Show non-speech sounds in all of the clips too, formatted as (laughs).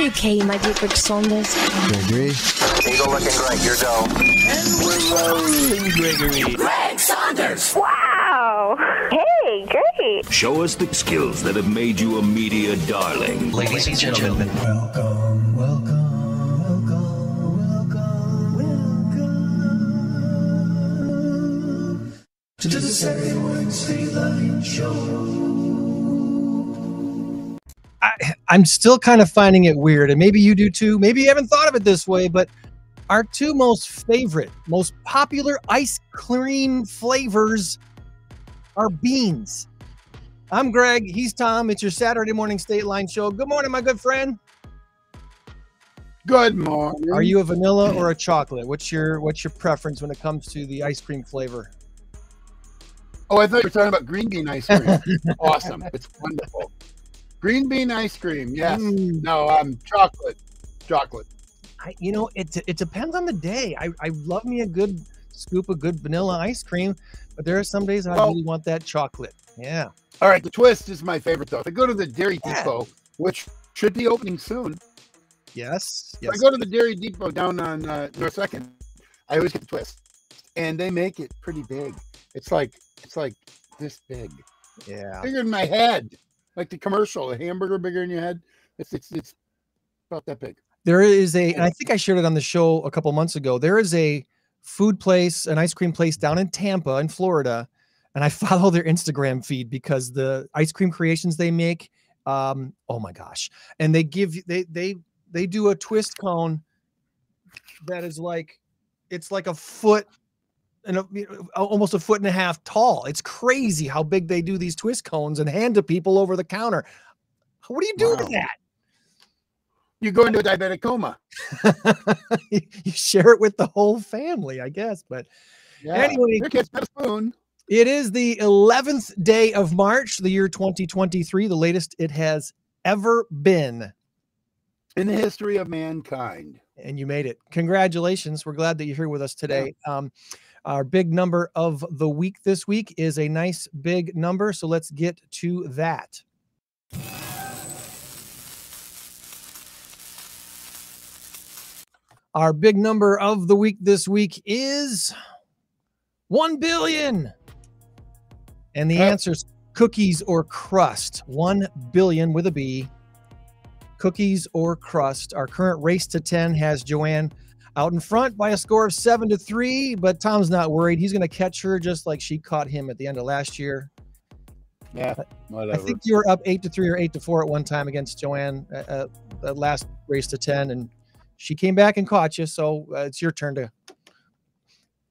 Are you okay, my dear Greg Saunders? Gregory. Eagle looking great. Your go. And we're rolling, Gregory. Greg Saunders. Wow. Hey, great. Show us the skills that have made you a media darling. Ladies and gentlemen, welcome, welcome, welcome, welcome, welcome to the Saturday Morning City Line Show. I, I'm still kind of finding it weird, and maybe you do too. Maybe you haven't thought of it this way, but our two most favorite, most popular ice cream flavors are beans. I'm Greg. He's Tom. It's your Saturday morning State Line show. Good morning, my good friend. Good morning. Are you a vanilla or a chocolate? What's your what's your preference when it comes to the ice cream flavor? Oh, I thought you were talking about green bean ice cream. (laughs) awesome. It's wonderful. Green bean ice cream. Yes. Mm. No, um, chocolate. Chocolate. I, you know, it it depends on the day. I, I love me a good scoop of good vanilla ice cream, but there are some days I Oh. really want that chocolate. Yeah. All right. The twist is my favorite, though. I go to the Dairy Yeah. Depot, which should be opening soon, Yes. if I go to the Dairy Depot down on uh, North Second, I always get the twist, and they make it pretty big. It's like it's like this big, Yeah. bigger than my head, like the commercial. A hamburger bigger than your head. It's it's it's about that big. There is a, and I think I shared it on the show a couple months ago. There is a food place, an ice cream place down in Tampa, in Florida, and I (laughs) follow their Instagram feed because the ice cream creations they make, um, oh my gosh! And they give you- they they they do a twist cone that is like, it's like a foot and a, almost a foot and a half tall. It's crazy how big they do these twist cones and hand to people over the counter. What do you do Wow. with that? You go into a diabetic coma. (laughs) you share it with the whole family, I guess. But Yeah. Anyway. your kid's got a spoon. it is the 11th day of March, the year 2023, the latest it has ever been. in the history of mankind. And you made it. Congratulations. We're glad that you're here with us today. Um, our big number of the week this week is a nice big number. So let's get to that. Our big number of the week this week is 1 billion. And the Oh. is cookies or crust. 1 billion with a B. Cookies or crust. Our current race to 10 has Joanne out in front by a score of 7 to 3, but Tom's not worried. He's going to catch her just like she caught him at the end of last year. Yeah, I think you were up 8 to 3 or 8 to 4 at one time against Joanne uh, uh, the last race to 10 and she came back and caught you, so uh, it's your turn to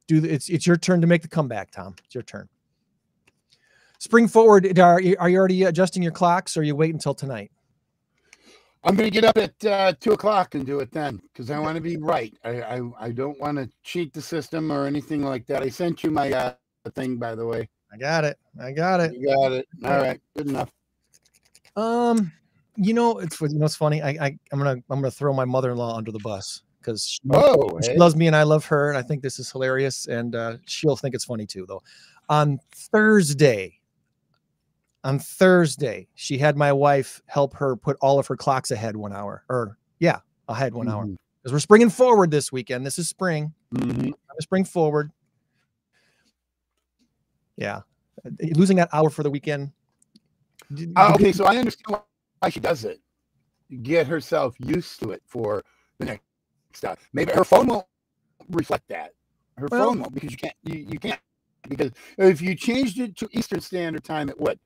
do the, it's it's your turn to make the comeback, Tom. It's your turn. Spring forward, are you, are you already adjusting your clocks or you wait until tonight? I'm going to get up at uh, two o'clock and do it then because I want to be right. I, I I don't want to cheat the system or anything like that. I sent you my uh, thing, by the way. I got it. I got it. You got it. All right, good enough. Um, you know, it's you know it's funny. I, I I'm gonna I'm gonna throw my mother-in-law under the bus because she, Oh, she hey. loves me and I love her, and I think this is hilarious, and uh, she'll think it's funny too. Though, on Thursday, on Thursday, she had my wife help her put all of her clocks ahead one hour, or yeah, ahead one hour Mhm. because we're springing forward this weekend. This is spring. Mhm. Time spring forward. Yeah, Uh, losing that hour for the weekend. Uh, okay, so I understand why she does it. Get herself used to it for the next stuff. Maybe her phone won't reflect that. Her Well- phone won't because you can't. You, you can't because if you changed it to Eastern Standard Time, it would.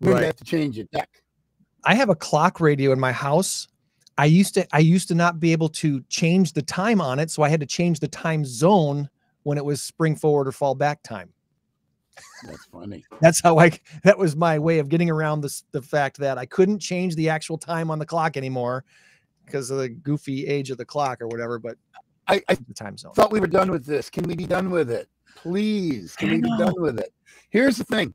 Then Right. you have to change it back. I have a clock radio in my house. I used to I used to not be able to change the time on it, so I had to change the time zone when it was spring forward or fall back time. That's funny. That's how I that was my way of getting around this the fact that I couldn't change the actual time on the clock anymore because of the goofy age of the clock or whatever, but I, I the time zone. thought we were done with this. Can we be done with it? Please, can we be done with it? Here's the thing.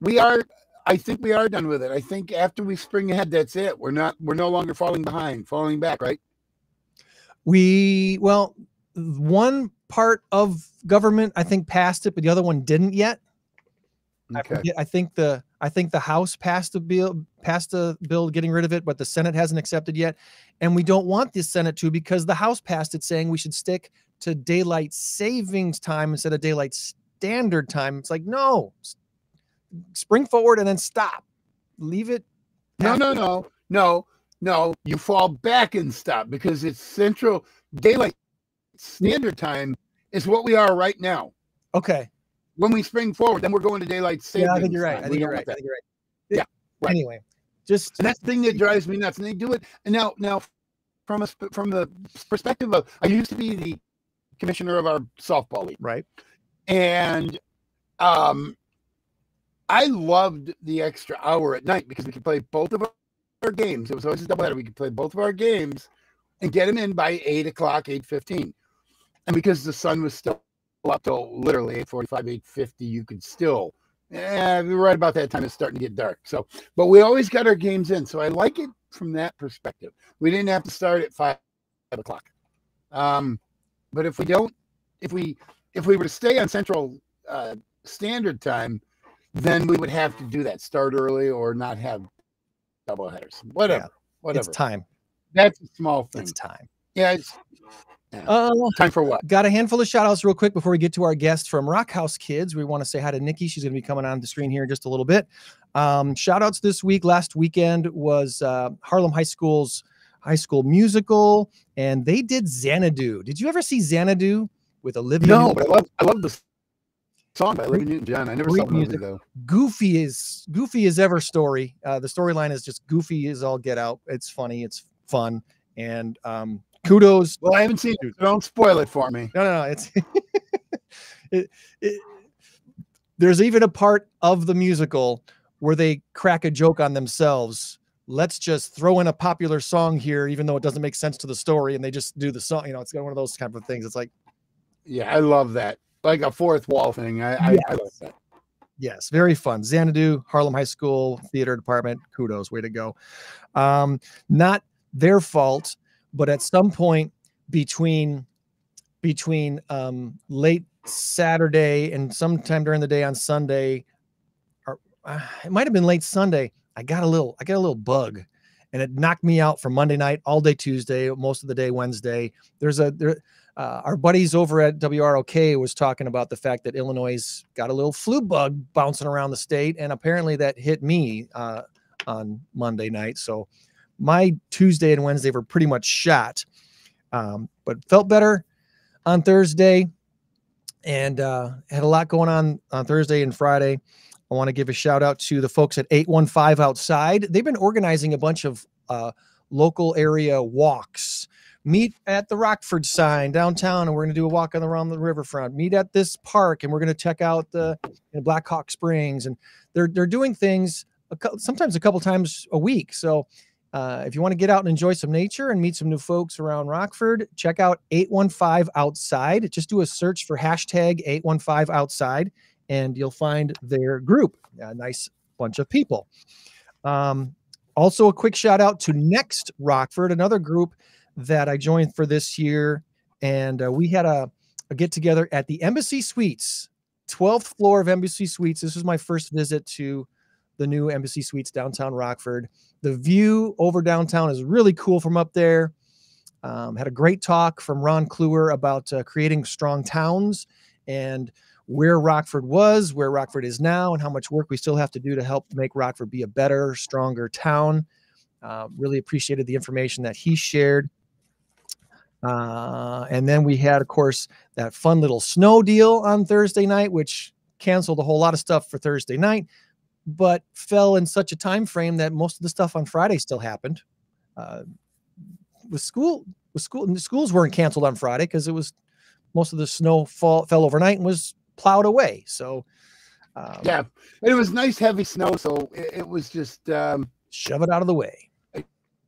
We are I think we are done with it. I think after we spring ahead, that's it. We're not we're no longer falling behind, falling back, right? We well, one part of government I think passed it, but the other one didn't yet. I Okay. forget. I think the I think the House passed a bill, passed a bill getting rid of it, but the Senate hasn't accepted yet. And we don't want the Senate to because the House passed it saying we should stick to daylight savings time instead of daylight standard time. It's like, no, spring forward and then stop. Leave it. No, no, no, no, no. You fall back and stop because it's Central Daylight Standard Time is what we are right now. Okay. When we spring forward, then we're going to daylight savings. Yeah, I think you're right. I think you're right. I think you're right. Yeah, right. Anyway, just And that's the thing that drives me nuts. And they do it. And now, now, from a from the perspective of, I used to be the commissioner of our softball league, right. and um, I loved the extra hour at night because we could play both of our games. It was always a doubleheader. We could play both of our games and get them in by eight o'clock, eight fifteen, and because the sun was still up till literally eight forty-five, eight fifty, you could still. Yeah, right about that time it's starting to get dark. So, but we always got our games in. So I like it from that perspective. We didn't have to start at five o'clock. Um, but if we don't, if we if we were to stay on Central uh, Standard Time, then we would have to do that. Start early or not have double headers. Whatever. Yeah, whatever. it's time. That's a small thing. It's time. yeah, it's Uh, time for what? Got a handful of shout outs real quick before we get to our guest from Rock House Kids. We want to say hi to Nikki. She's going to be coming on the screen here in just a little bit. Um, shout outs this week. Last weekend was uh, Harlem High School's high school musical, and they did Xanadu. Did you ever see Xanadu with Olivia? No, but I love I love the song by Olivia Newton-John. I never saw the movie music. though. goofy is goofy as ever story. Uh, the storyline is just goofy as all get out. It's funny, it's fun, and um, kudos Well, I haven't seen it. So don't spoil it for me. No, no, no. It's (laughs) it, it, there's even a part of the musical where they crack a joke on themselves. Let's just throw in a popular song here, even though it doesn't make sense to the story, and they just do the song. You know, it's got one of those kind of things. It's like, Yeah, I love that. Like a fourth wall thing. I I, I love that. yes, very fun. Xanadu, Harlem High School Theater Department, kudos, way to go. Um, not their fault, but at some point between between um, late Saturday and sometime during the day on Sunday, or uh, it might have been late Sunday. I got a little, I got a little bug, and it knocked me out for Monday night, all day Tuesday, most of the day Wednesday. There's a there, uh, our buddies over at WROK was talking about the fact that Illinois got a little flu bug bouncing around the state, and apparently that hit me uh, on Monday night. So my Tuesday and Wednesday were pretty much shot, um, but felt better on Thursday and uh, had a lot going on on Thursday and Friday. I want to give a shout out to the folks at 815 Outside. They've been organizing a bunch of uh, local area walks. Meet at the Rockford sign downtown, and we're going to do a walk on around the riverfront. Meet at this park, and we're going to check out the you know, Black Hawk Springs. And they're they're doing things a, cou- sometimes a couple times a week. So uh, if you want to get out and enjoy some nature and meet some new folks around Rockford, check out 815 Outside. Just do a search for hashtag 815 Outside and you'll find their group. A nice bunch of people. Um, also, a quick shout out to Next Rockford, another group that I joined for this year. And uh, we had a, a get together at the Embassy Suites, 12th floor of Embassy Suites. This was my first visit to the new Embassy Suites downtown Rockford. The view over downtown is really cool from up there. Um, had a great talk from Ron Kluwer about uh, creating strong towns and where Rockford was, where Rockford is now, and how much work we still have to do to help make Rockford be a better, stronger town. Uh, really appreciated the information that he shared. Uh, and then we had, of course, that fun little snow deal on Thursday night, which canceled a whole lot of stuff for Thursday night, but fell in such a time frame that most of the stuff on Friday still happened. Uh, with school, with school, and the schools weren't canceled on Friday because it was most of the snow fall fell overnight and was plowed away. So, um, Yeah, it was nice heavy snow, so it, it was just um, shove it out of the way.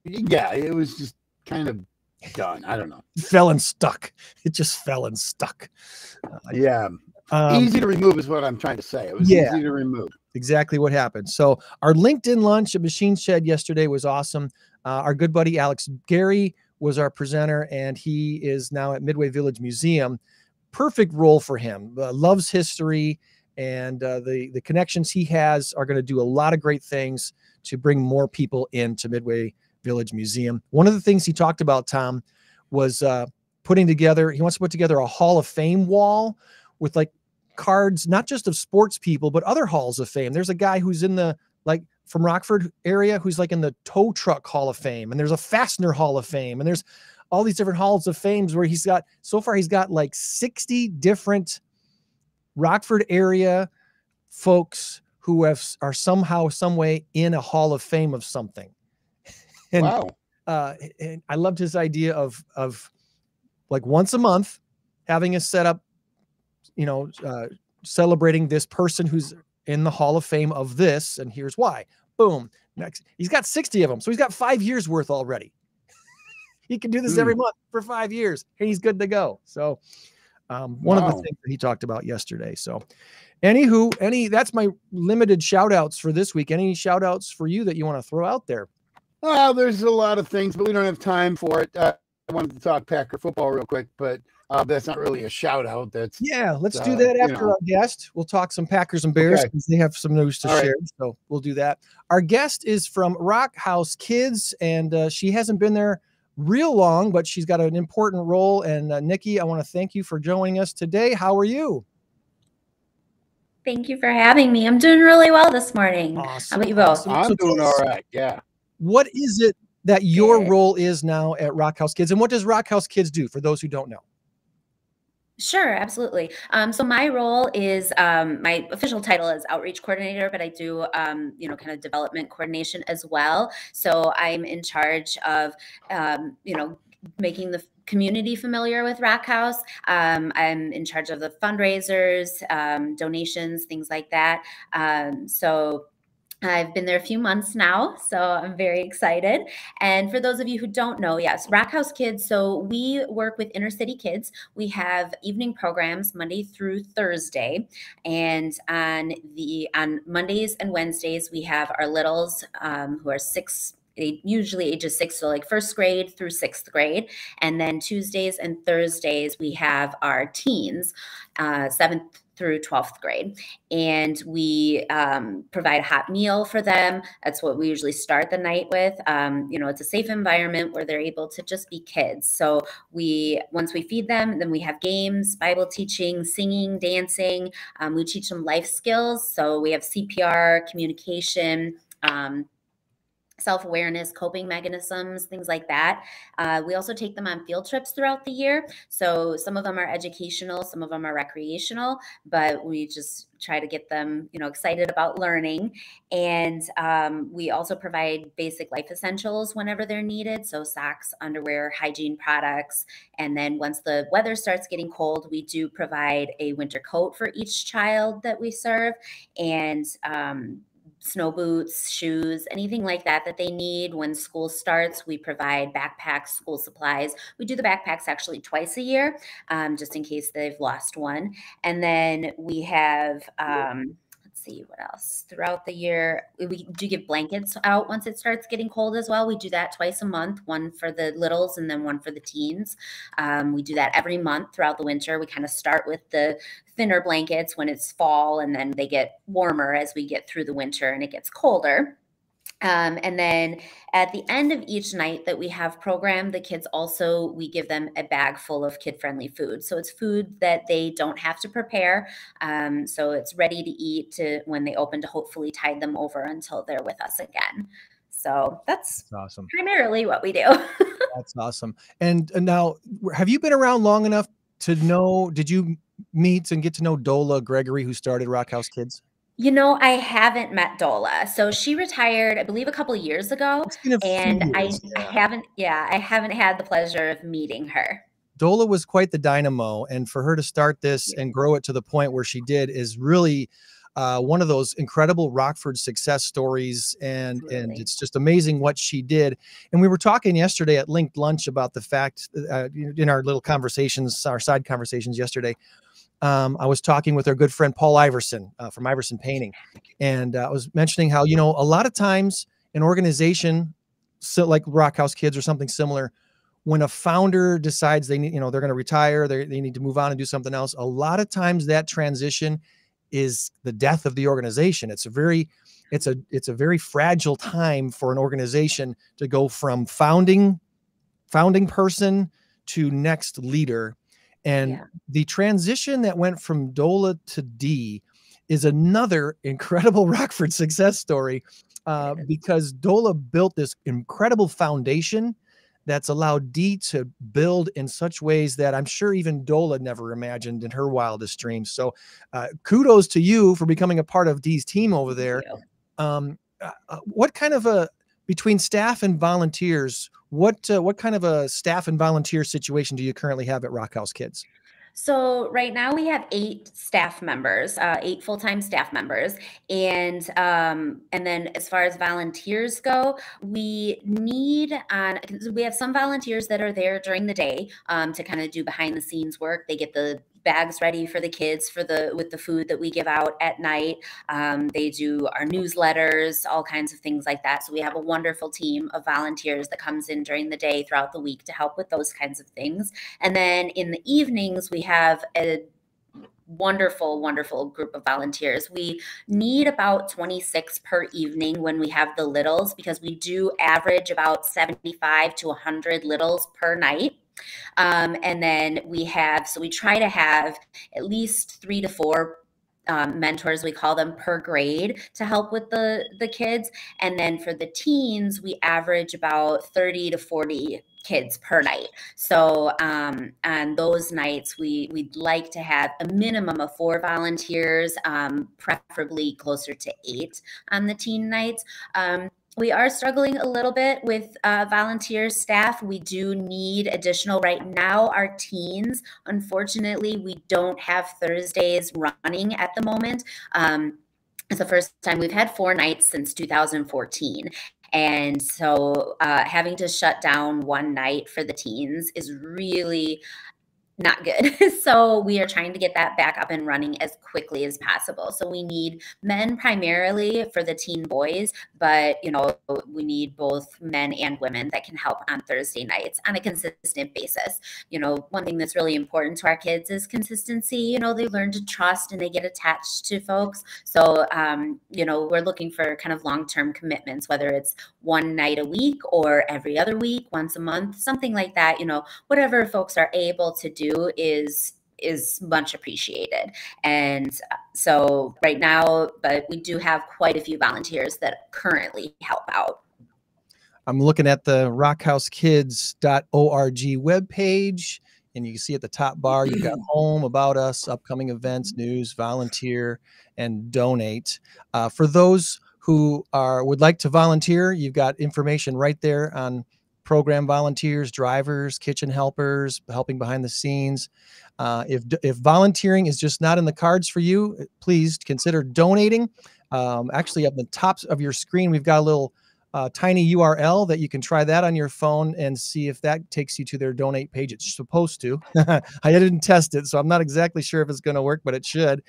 yeah, it was just kind of done. (laughs) I don't know. Fell and stuck. It just fell and stuck. Yeah, Um, easy to remove is what I'm trying to say. It was yeah. easy to remove. exactly what happened. So our LinkedIn lunch at Machine Shed yesterday was awesome. Uh, our good buddy Alex Gary was our presenter, and he is now at Midway Village Museum. Perfect role for him. Uh, loves history, and uh, the the connections he has are going to do a lot of great things to bring more people into Midway Village Museum. One of the things he talked about, Tom, was uh, putting together. He wants to put together a Hall of Fame wall with like cards, not just of sports people, but other halls of fame. There's a guy who's in the like from Rockford area who's like in the tow truck hall of fame, and there's a fastener hall of fame, and there's all these different halls of fames where he's got so far he's got like 60 different Rockford area folks who have are somehow some way in a hall of fame of something. And wow. uh and I loved his idea of of like once a month having a setup, you know, uh celebrating this person who's in the hall of fame of this and here's why. Boom. Next. He's got 60 of them. So he's got 5 years worth already. (laughs) he can do this every month for 5 years and he's good to go. So um, one of the things that he talked about yesterday. So, anywho, any that's my limited shout outs for this week. Any shout outs for you that you want to throw out there? Well, there's a lot of things, but we don't have time for it. Uh, I wanted to talk Packer football real quick, but uh, that's not really a shout out. That's Yeah, let's do Uh, that you after know. our guest. We'll talk some Packers and Bears Okay. because they have some news to All right. share. So we'll do that. Our guest is from Rock House Kids, and uh, she hasn't been there real long, but she's got an important role. And uh, Nikki, I want to thank you for joining us today. How are you? Thank you for having me. I'm doing really well this morning. Awesome. How about you both? awesome. I'm So doing tell all us, right. Yeah. What is it that your role is now at Rock House Kids, and what does Rock House Kids do for those who don't know? Sure, absolutely. Um, so my role is um, my official title is outreach coordinator, but I do um, you know kind of development coordination as well. So I'm in charge of um, you know making the community familiar with Rock House. Um, I'm in charge of the fundraisers, um, donations, things like that. Um, so I've been there a few months now, so I'm very excited. And for those of you who don't know, yes, Rock House Kids. So we work with inner city kids. We have evening programs Monday through Thursday, and on the on Mondays and Wednesdays we have our littles um, who are six. Usually ages six, so like first grade through sixth grade. And then Tuesdays and Thursdays, we have our teens, uh, seventh through 12th grade and we um, provide a hot meal for them. That's what we usually start the night with. Um, you know, it's a safe environment where they're able to just be kids. So we, once we feed them, then we have games, Bible teaching, singing, dancing. Um, we teach them life skills. So we have CPR, communication. Um, Self awareness, coping mechanisms, things like that. Uh, we also take them on field trips throughout the year. So some of them are educational, some of them are recreational but we just try to get them you know excited about learning and um, we also provide basic life essentials whenever they're needed so socks underwear hygiene products and then once the weather starts getting cold we do provide a winter coat for each child that we serve and um, snow boots, shoes, anything like that that they need when school starts. We provide backpacks, school supplies. We do the backpacks actually twice a year, um, just in case they've lost one. And then we have, um, see what else. Throughout the year, we- do give blankets out once it starts getting cold as well. We do that twice a month, one for the littles and then one for the teens. Um, we do that every month throughout the winter. We kind of start with the thinner blankets when it's fall and then they get warmer as we get through the winter and it gets colder. Um, and then at the end of each night that we have programmed, the kids also, we give them a bag full of kid friendly food. So it's food that they don't have to prepare. Um, so it's ready to eat to when they open to hopefully tide them over until they're with us again. So that's That's awesome. primarily what we do. (laughs) That's awesome. And, and now, have you been around long enough to know? Did you meet and get to know Dola Gregory, who started Rock House Kids? You know, I haven't met Dola. So she retired, I believe, a couple of years ago. It's been a few And I, years, I yeah. haven't, yeah, I haven't had the pleasure of meeting her. Dola was quite the dynamo, and for her to start this and grow it to the point where she did is really uh, one of those incredible Rockford success stories. And and it's just amazing what she did. And we were talking yesterday at Linked Lunch about the fact uh, in our little conversations, our side conversations yesterday. Um, I was talking with our good friend Paul Iverson uh, from Iverson Painting, and uh, I was mentioning how you know a lot of times an organization, so like Rock House Kids or something similar, when a founder decides they need, you know, they're going to retire, they they need to move on and do something else. A lot of times that transition is the death of the organization. It's a very it's a it's a very fragile time for an organization to go from founding founding person to next leader and Yeah. the transition that went from dola to d is another (laughs) incredible rockford success story uh, because dola built this incredible foundation that's allowed d to build in such ways that i'm sure even dola never imagined in her wildest dreams. So uh, kudos to you for becoming a part of d's team over there. um, uh, uh, what kind of a between staff and volunteers what uh, what kind of a staff and volunteer situation do you currently have at rock house kids So right now we have eight staff members, uh, eight full-time staff members, and um, and then as far as volunteers go, we need on 'cause we have some volunteers that are there during the day um, to kind of do behind-the-scenes work. They get the bags ready for the kids for the with the food that we give out at night. Um, they do our newsletters, all kinds of things like that. So we have a wonderful team of volunteers that comes in during the day throughout the week to help with those kinds of things. And then in the evenings, we have a wonderful, wonderful group of volunteers. We need about 26 per evening when we have the littles because we do average about 75 to 100 littles per night. Um, and then we have, so we try to have at least three to four um, mentors we call them per grade to help with the the kids. And then for the teens we average about 30 to 40 kids per night. So um, on those nights we we'd like to have a minimum of four volunteers um, preferably closer to eight on the teen nights. Um, we are struggling a little bit with uh, volunteer staff. We do need additional right now. Our teens, unfortunately, we don't have Thursdays running at the moment. Um, it's the first time we've had four nights since 2014. And so uh, having to shut down one night for the teens is really not good. (laughs) so we are trying to get that back up and running as quickly as possible. So we need men primarily for the teen boys, but you know, we need both men and women that can help on Thursday nights on a consistent basis. You know, one thing that's really important to our kids is consistency. You know, they learn to trust and they get attached to folks. So um, you know, we're looking for kind of long-term commitments, whether it's one night a week or every other week, once a month, something like that, you know, whatever folks are able to do is is much appreciated. And so right now, but we do have quite a few volunteers that currently help out. I'm looking at the rockhousekids.org webpage, and you can see at the top bar, you've got (clears throat) home, about us, upcoming events, news, volunteer, and donate. Uh, for those who are would like to volunteer, you've got information right there on program volunteers, drivers, kitchen helpers, helping behind the scenes. Uh, if if volunteering is just not in the cards for you, please consider donating. Um, actually, up the top of your screen, we've got a little uh, tiny URL that you can try that on your phone and see if that takes you to their donate page. It's supposed to. (laughs) I didn't test it, so I'm not exactly sure if it's going to work, but it should.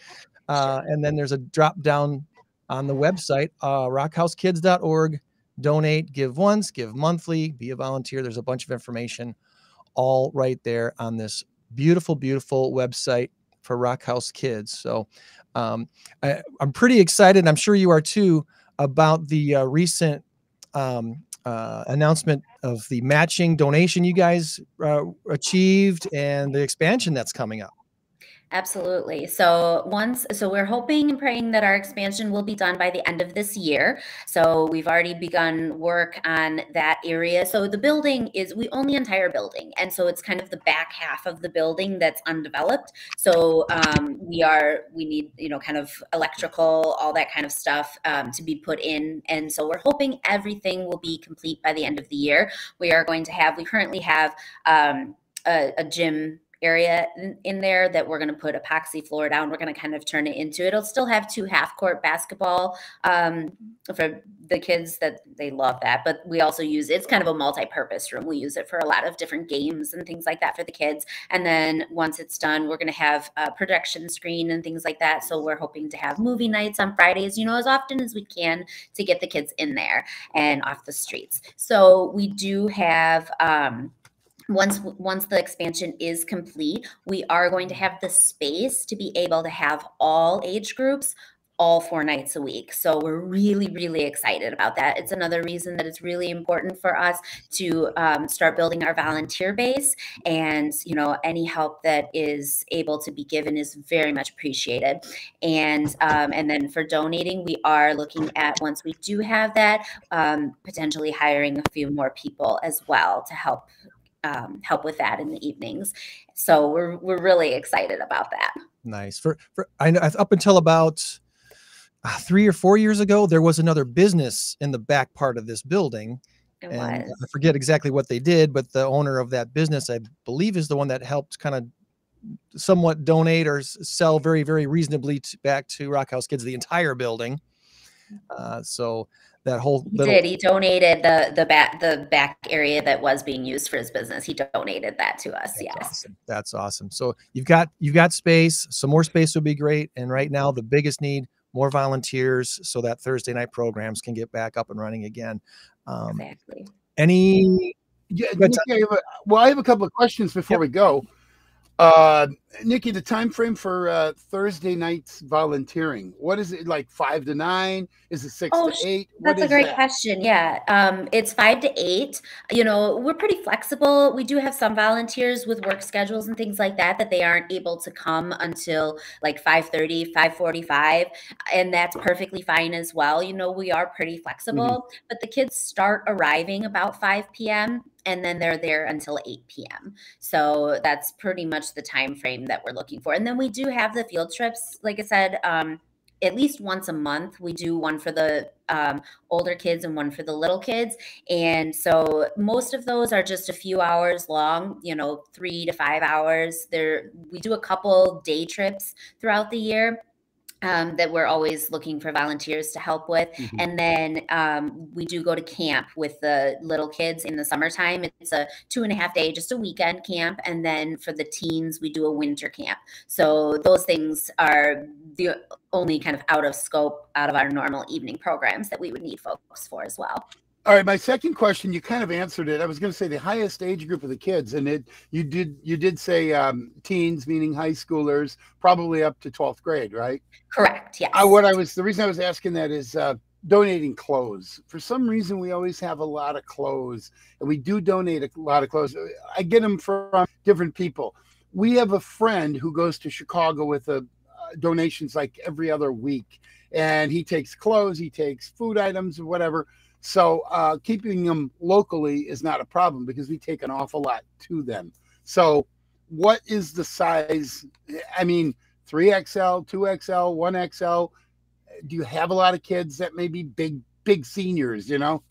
Uh, and then there's a drop down on the website, uh, rockhousekids.org. Donate, give once, give monthly, be a volunteer. There's a bunch of information all right there on this beautiful, beautiful website for Rock House Kids. So um, I, I'm pretty excited. I'm sure you are too about the uh, recent um, uh, announcement of the matching donation you guys uh, achieved and the expansion that's coming up. Absolutely. So once, so we're hoping and praying that our expansion will be done by the end of this year. So we've already begun work on that area. So the building is, we own the entire building. And so it's kind of the back half of the building that's undeveloped. So um, we are, we need, you know, kind of electrical, all that kind of stuff um, to be put in. And so we're hoping everything will be complete by the end of the year. We are going to have, we currently have um, a, a gym area in, there that we're going to put epoxy floor down. We're going to kind of turn it into. It'll still have two half court basketball um, for the kids that they love that. But we also use it's kind of a multi-purpose room. We use it for a lot of different games and things like that for the kids. And then once it's done, we're going to have a projection screen and things like that. So we're hoping to have movie nights on Fridays, you know, as often as we can to get the kids in there and off the streets. So we do have. Um, once once the expansion is complete we are going to have the space to be able to have all age groups all four nights a week. So we're really, really excited about that. It's another reason that it's really important for us to um, start building our volunteer base. And, you know, any help that is able to be given is very much appreciated. And, um, and then for donating, we are looking at once we do have that, um, potentially hiring a few more people as well to help um, help with that in the evenings. So we're we're really excited about that. Nice. For for I know up until about uh, three or four years ago, there was another business in the back part of this building. It and was. I forget exactly what they did, but the owner of that business, I believe, is the one that helped kind of somewhat donate or sell very, very reasonably to, back to Rock House Kids the entire building. Uh, so that whole He little did. He donated the the back the back area that was being used for his business. He donated that to us. That's yes. awesome. That's awesome. So you've got you've got space. Some more space would be great. And right now, the biggest need more volunteers so that Thursday night programs can get back up and running again. Um, Exactly. any Yeah, Go I have a, well, I have a couple of questions before we go. Uh, Nikki, the time frame for uh, Thursday nights volunteering. What is it like? Five to nine? Is it six Oh, to eight? What That's a great that? question. Yeah. Um, it's five to eight. You know, we're pretty flexible. We do have some volunteers with work schedules and things like that that they aren't able to come until like 5:30, 5:45, and that's perfectly fine as well. You know, we are pretty flexible, but the kids start arriving about 5 p.m. and then they're there until 8 p.m. So that's pretty much the time frame that we're looking for. And then we do have the field trips, like I said, um, at least once a month. We do one for the um, older kids and one for the little kids. And so most of those are just a few hours long, you know, three to five hours. There, we do a couple day trips throughout the year. Um, that we're always looking for volunteers to help with. Mhm. And then um, we do go to camp with the little kids in the summertime. It's a two and a half day, just a weekend camp. And then for the teens, we do a winter camp. So those things are the only kind of out of scope, out of our normal evening programs that we would need folks for as well. All right, my second question, you kind of answered it. I was going to say the highest age group of the kids, and it you did you did say um, teens, meaning high schoolers, probably up to twelfth grade, right? Correct. Yeah. I, what I was the reason I was asking that is uh, donating clothes. For some reason, we always have a lot of clothes, and we do donate a lot of clothes. I get them from different people. We have a friend who goes to Chicago with a, uh, donations like every other week, and he takes clothes, he takes food items, or whatever. So uh, keeping them locally is not a problem because we take an awful lot to them. So, what is the size? I mean, 3XL, 2XL, 1XL. Do you have a lot of kids that may be big, big seniors, you know?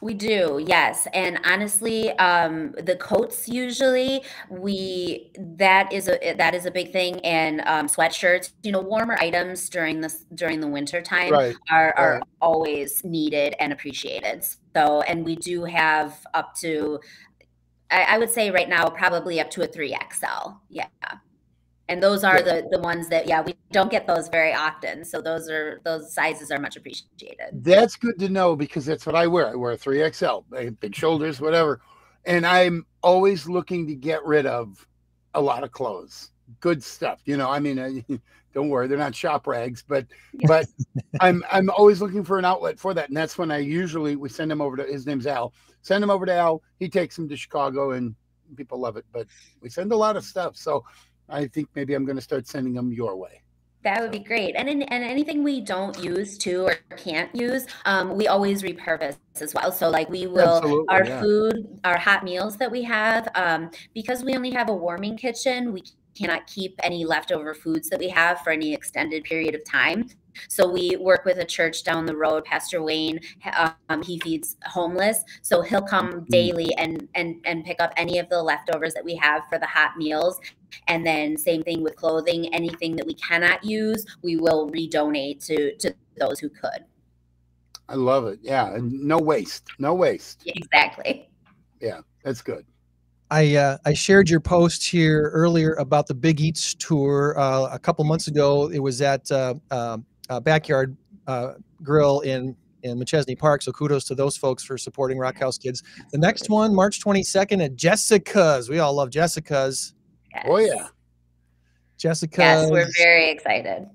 We do, yes. And honestly, um, the coats usually we that is a that is a big thing, and um, sweatshirts. You know, warmer items during this during the winter time Right. are are right. always needed and appreciated. So, and we do have up to, I, I would say right now probably up to a three XL. Yeah. And those are Yeah. the the ones that yeah we don't get those very often. So those are those sizes are much appreciated. That's good to know because that's what I wear. I wear a 3XL, big shoulders, whatever. And I'm always looking to get rid of a lot of clothes. Good stuff. You know, I mean, uh, (laughs) don't worry, they're not shop rags, but (laughs) but I'm I'm always looking for an outlet for that. And that's when I usually we send him over to his name's Al. Send him over to Al. He takes them to Chicago and people love it. But we send a lot of stuff. So I think maybe I'm going to start sending them your way. That would be great. And in, and anything we don't use too or can't use, um, we always repurpose as well. So like we will Absolutely, our yeah. food, our hot meals that we have, um, because we only have a warming kitchen, we cannot keep any leftover foods that we have for any extended period of time. So we work with a church down the road, Pastor Wayne. Um, he feeds homeless, so he'll come Mhm. daily and and and pick up any of the leftovers that we have for the hot meals. And then same thing with clothing. Anything that we cannot use, we will redonate to to those who could. I love it. Yeah. And no waste. No waste. Exactly. Yeah, that's good. I uh, I shared your post here earlier about the Big Eats tour uh, a couple months ago. It was at uh, uh, uh, Backyard uh, Grill in in Machesney Park. So kudos to those folks for supporting Rock House Kids. The next one, March 22nd at Jessica's. We all love Jessica's. Oh yeah. Jessica. Yes, we're very excited.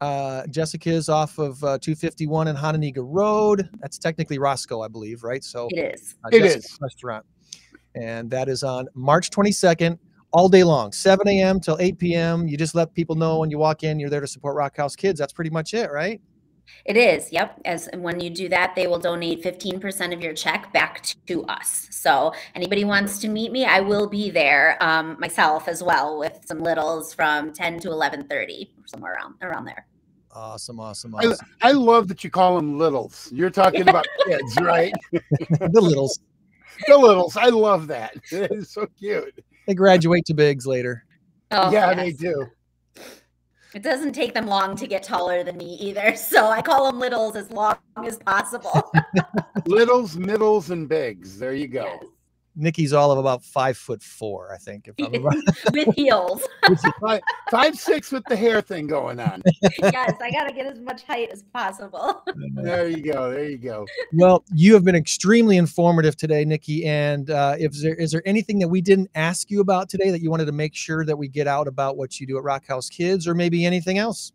uh, is off of uh, 251 and Hononegah Road. That's technically Roscoe, I believe, right? So It is. uh, It Jessica's is. restaurant, and that is on March 22nd, all day long, 7 a.m. till 8 p.m. You just let people know when you walk in, you're there to support Rock House Kids. That's pretty much it, right? It is. Yep. As and when you do that, they will donate 15% of your check back to us. So anybody wants to meet me, I will be there um, myself as well with some littles from 10 to 11:30, somewhere around around there. Awesome, awesome, I, awesome. I love that you call them littles. You're talking about (laughs) kids, right? (laughs) the littles, The littles. I love that. (laughs) It's so cute. they graduate to bigs later. Oh, yeah, yes. they do. It doesn't take them long to get taller than me either. (laughs) So I call them littles as long as possible. (laughs) Littles, middles, and bigs. There you go. Yes. Nikki's all of about five foot four, I think. If I'm. (laughs) With heels. (laughs) five, five, six with the hair thing going on. yes, I got to get as much height as possible. (laughs) There you go. There you go. Well, you have been extremely informative today, Nikki. And uh, if there is there anything that we didn't ask you about today that you wanted to make sure that we get out about what you do at Rock House Kids, or maybe anything else?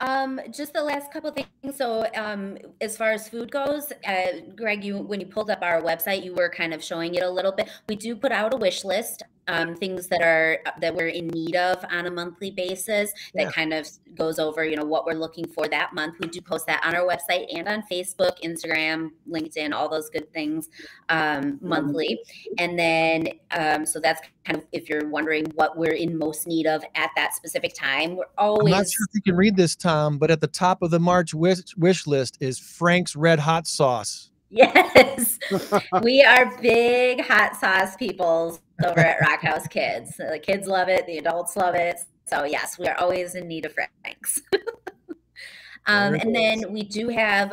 Um, just the last couple things. So, um, as far as food goes, uh, Greg, you when you pulled up our website, you were kind of showing it a little bit. We do put out a wish list, um, things that are that we're in need of on a monthly basis. That Yeah. kind of goes over, you know, what we're looking for that month. We do post that on our website and on Facebook, Instagram, LinkedIn, all those good things um, monthly. And then, um, so that's kind of if you're wondering what we're in most need of at that specific time. We're always I'm not sure if you can read this, Tom, but at the top of the March wish, wish list is Frank's Red Hot Sauce. Yes, (laughs) we are big hot sauce peoples over at Rock House Kids. The kids love it, the adults love it. So yes, we are always in need of Franks. (laughs) um, and then we do have,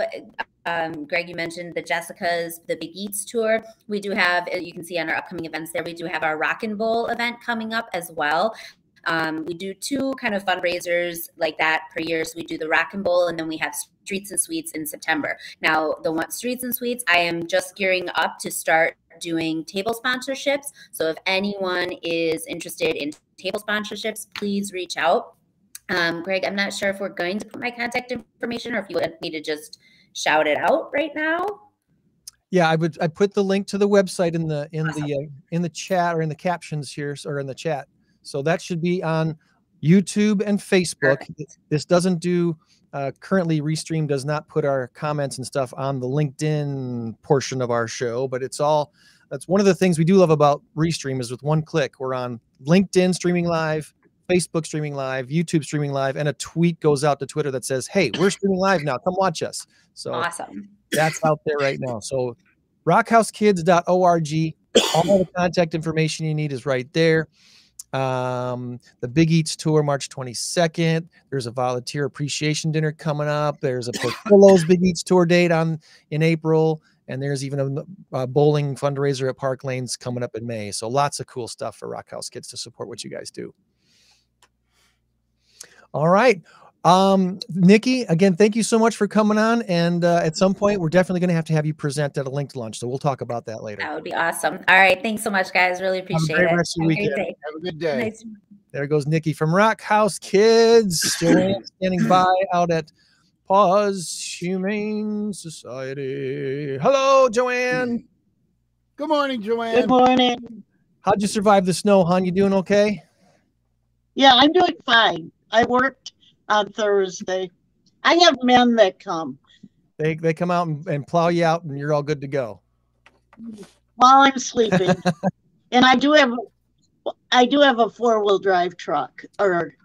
um, Greg, you mentioned the Jessica's the Big Eats tour. We do have, you can see on our upcoming events there, we do have our Rock and Bowl event coming up as well. Um, we do two kind of fundraisers like that per year. So we do the Rock and Bowl, and then we have Streets and Sweets in September. Now, the one Streets and Sweets, I am just gearing up to start doing table sponsorships. So if anyone is interested in table sponsorships, please reach out. Um, Greg, I'm not sure if we're going to put my contact information or if you want me to just shout it out right now. Yeah, I would. I put the link to the website in the in the uh, in the chat or in the captions here, or in the chat. So that should be on YouTube and Facebook. Perfect. This doesn't do. Uh, currently, Restream does not put our comments and stuff on the LinkedIn portion of our show, but it's all. That's one of the things we do love about Restream is with one click, we're on LinkedIn streaming live, Facebook streaming live, YouTube streaming live, and a tweet goes out to Twitter that says, "Hey, we're streaming live now. Come watch us." So Awesome. that's out there right now. So rockhousekids.org, all the contact information you need is right there. Um, the Big Eats tour, March 22nd. There's a volunteer appreciation dinner coming up. There's a Portillo's Big Eats tour date on in April, and there's even a, a bowling fundraiser at Park Lanes coming up in May. So lots of cool stuff for Rock House Kids to support what you guys do. All right. Um, Nikki, again, thank you so much for coming on. And uh, at some point, we're definitely going to have to have you present at a linked lunch. So we'll talk about that later. That would be awesome. All right. Thanks so much, guys. Really appreciate great it. rest of Have a weekend. Have a good day. Nice. There goes Nikki from Rock House Kids, Joanne standing (laughs) by out at PAWS Humane Society. Hello, Joanne. Good morning, Joanne. Good morning. How'd you survive the snow, hon? You doing okay? Yeah, I'm doing fine. I worked on Thursday. I have men that come They they come out and, and plow you out, and you're all good to go. while I'm sleeping. (laughs) and I do have I do have a four wheel drive truck or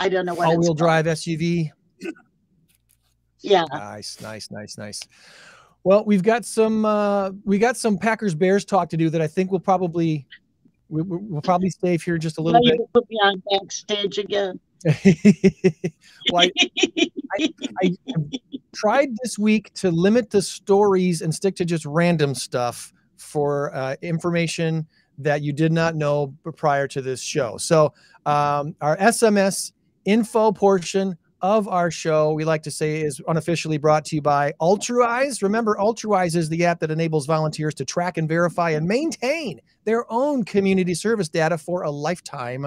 I don't know what All wheel drive SUV. Yeah. Nice, nice, nice, nice. Well, we've got some uh we got some Packers Bears talk to do that I think we'll probably we, we'll probably stay here just a little you bit. can put me on backstage again. (laughs) well, I, I tried this week to limit the stories and stick to just random stuff for uh, information that you did not know prior to this show. So, um, our SMS info portion of our show, we like to say is unofficially brought to you by Ultrawise. Remember, Ultrawise is the app that enables volunteers to track and verify and maintain their own community service data for a lifetime.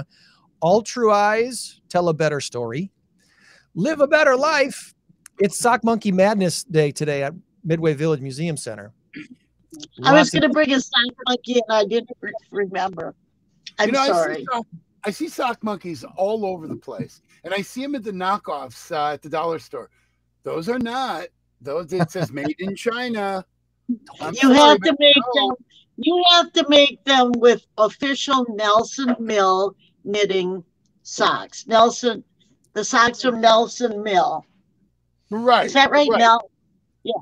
Ultrawise, tell a better story. Live a better life. It's Sock Monkey Madness Day today at Midway Village Museum Center. I was going to bring a sock monkey and I didn't remember. I'm You know, I see sorry. sock- I see sock monkeys all over the place, and I see them at the knockoffs uh, at the dollar store. Those are not those. It says "Made in China." I'm You sorry, have to make no. them. You have to make them with official Nelson Mill knitting socks. Nelson, the socks from Nelson Mill. right. Is that right, Nel?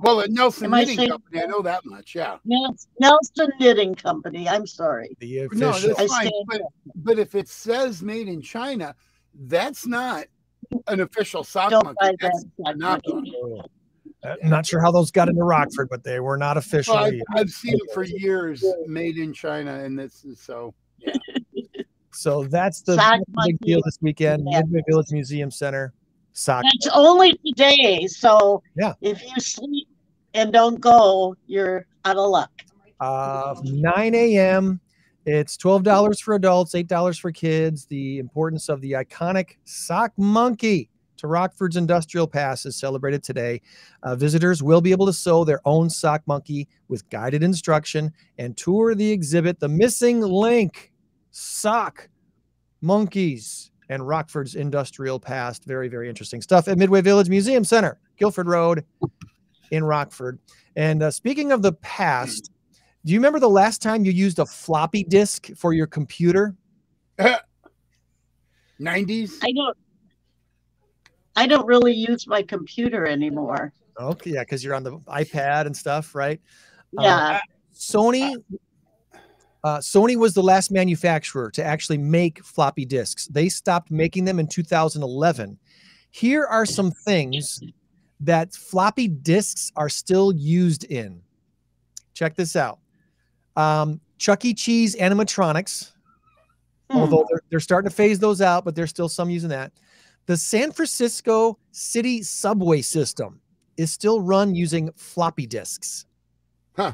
Well, at Nelson Am I Knitting saying- Company, I know that much. Yeah. Nelson Knitting Company. I'm sorry. the No, that's I fine. But, but if it says "Made in China," that's not an official sock Don't monkey. buy that That's not. monkey. Uh, not sure how those got into Rockford, but they were not Well, I've. I've seen them for years, made in China, and this is so. So that's the Sock big monkey. deal this weekend. Yeah. Midway Village Museum Center. Sock. It's only today, so Yeah. if you sleep and don't go, you're out of luck. Uh, 9 a.m. It's $12 for adults, $8 for kids. The importance of the iconic sock monkey to Rockford's Industrial Pass is celebrated today. Uh, visitors will be able to sew their own sock monkey with guided instruction and tour the exhibit, The Missing Link Sock Monkeys and Rockford's Industrial Past. Very, very interesting stuff at Midway Village Museum Center, Guilford Road in Rockford. And uh, speaking of the past, do you remember the last time you used a floppy disk for your computer? (laughs) 90s. I don't. I don't really use my computer anymore. Okay, yeah, because you're on the iPad and stuff, right? Yeah, Sony. Uh, Sony was the last manufacturer to actually make floppy disks. They stopped making them in 2011. Here are some things that floppy disks are still used in. Check this out. Um, Chuck E. Cheese animatronics, Hmm. although they're, they're starting to phase those out, but there's still some using that. The San Francisco city subway system is still run using floppy disks. Huh.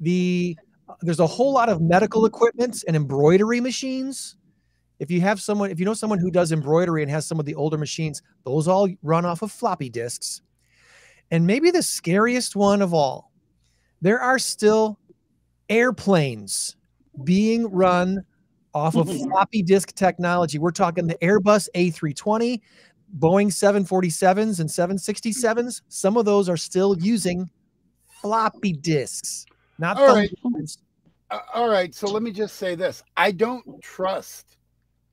The there's a whole lot of medical equipment and embroidery machines. If you have someone, if you know someone who does embroidery and has some of the older machines, those all run off of floppy disks. And maybe the scariest one of all, there are still airplanes being run off of (laughs) floppy disk technology. We're talking the Airbus A320, Boeing 747s and 767s. Some of those are still using floppy disks, not All right. drives. Uh, all right, so let me just say this: I don't trust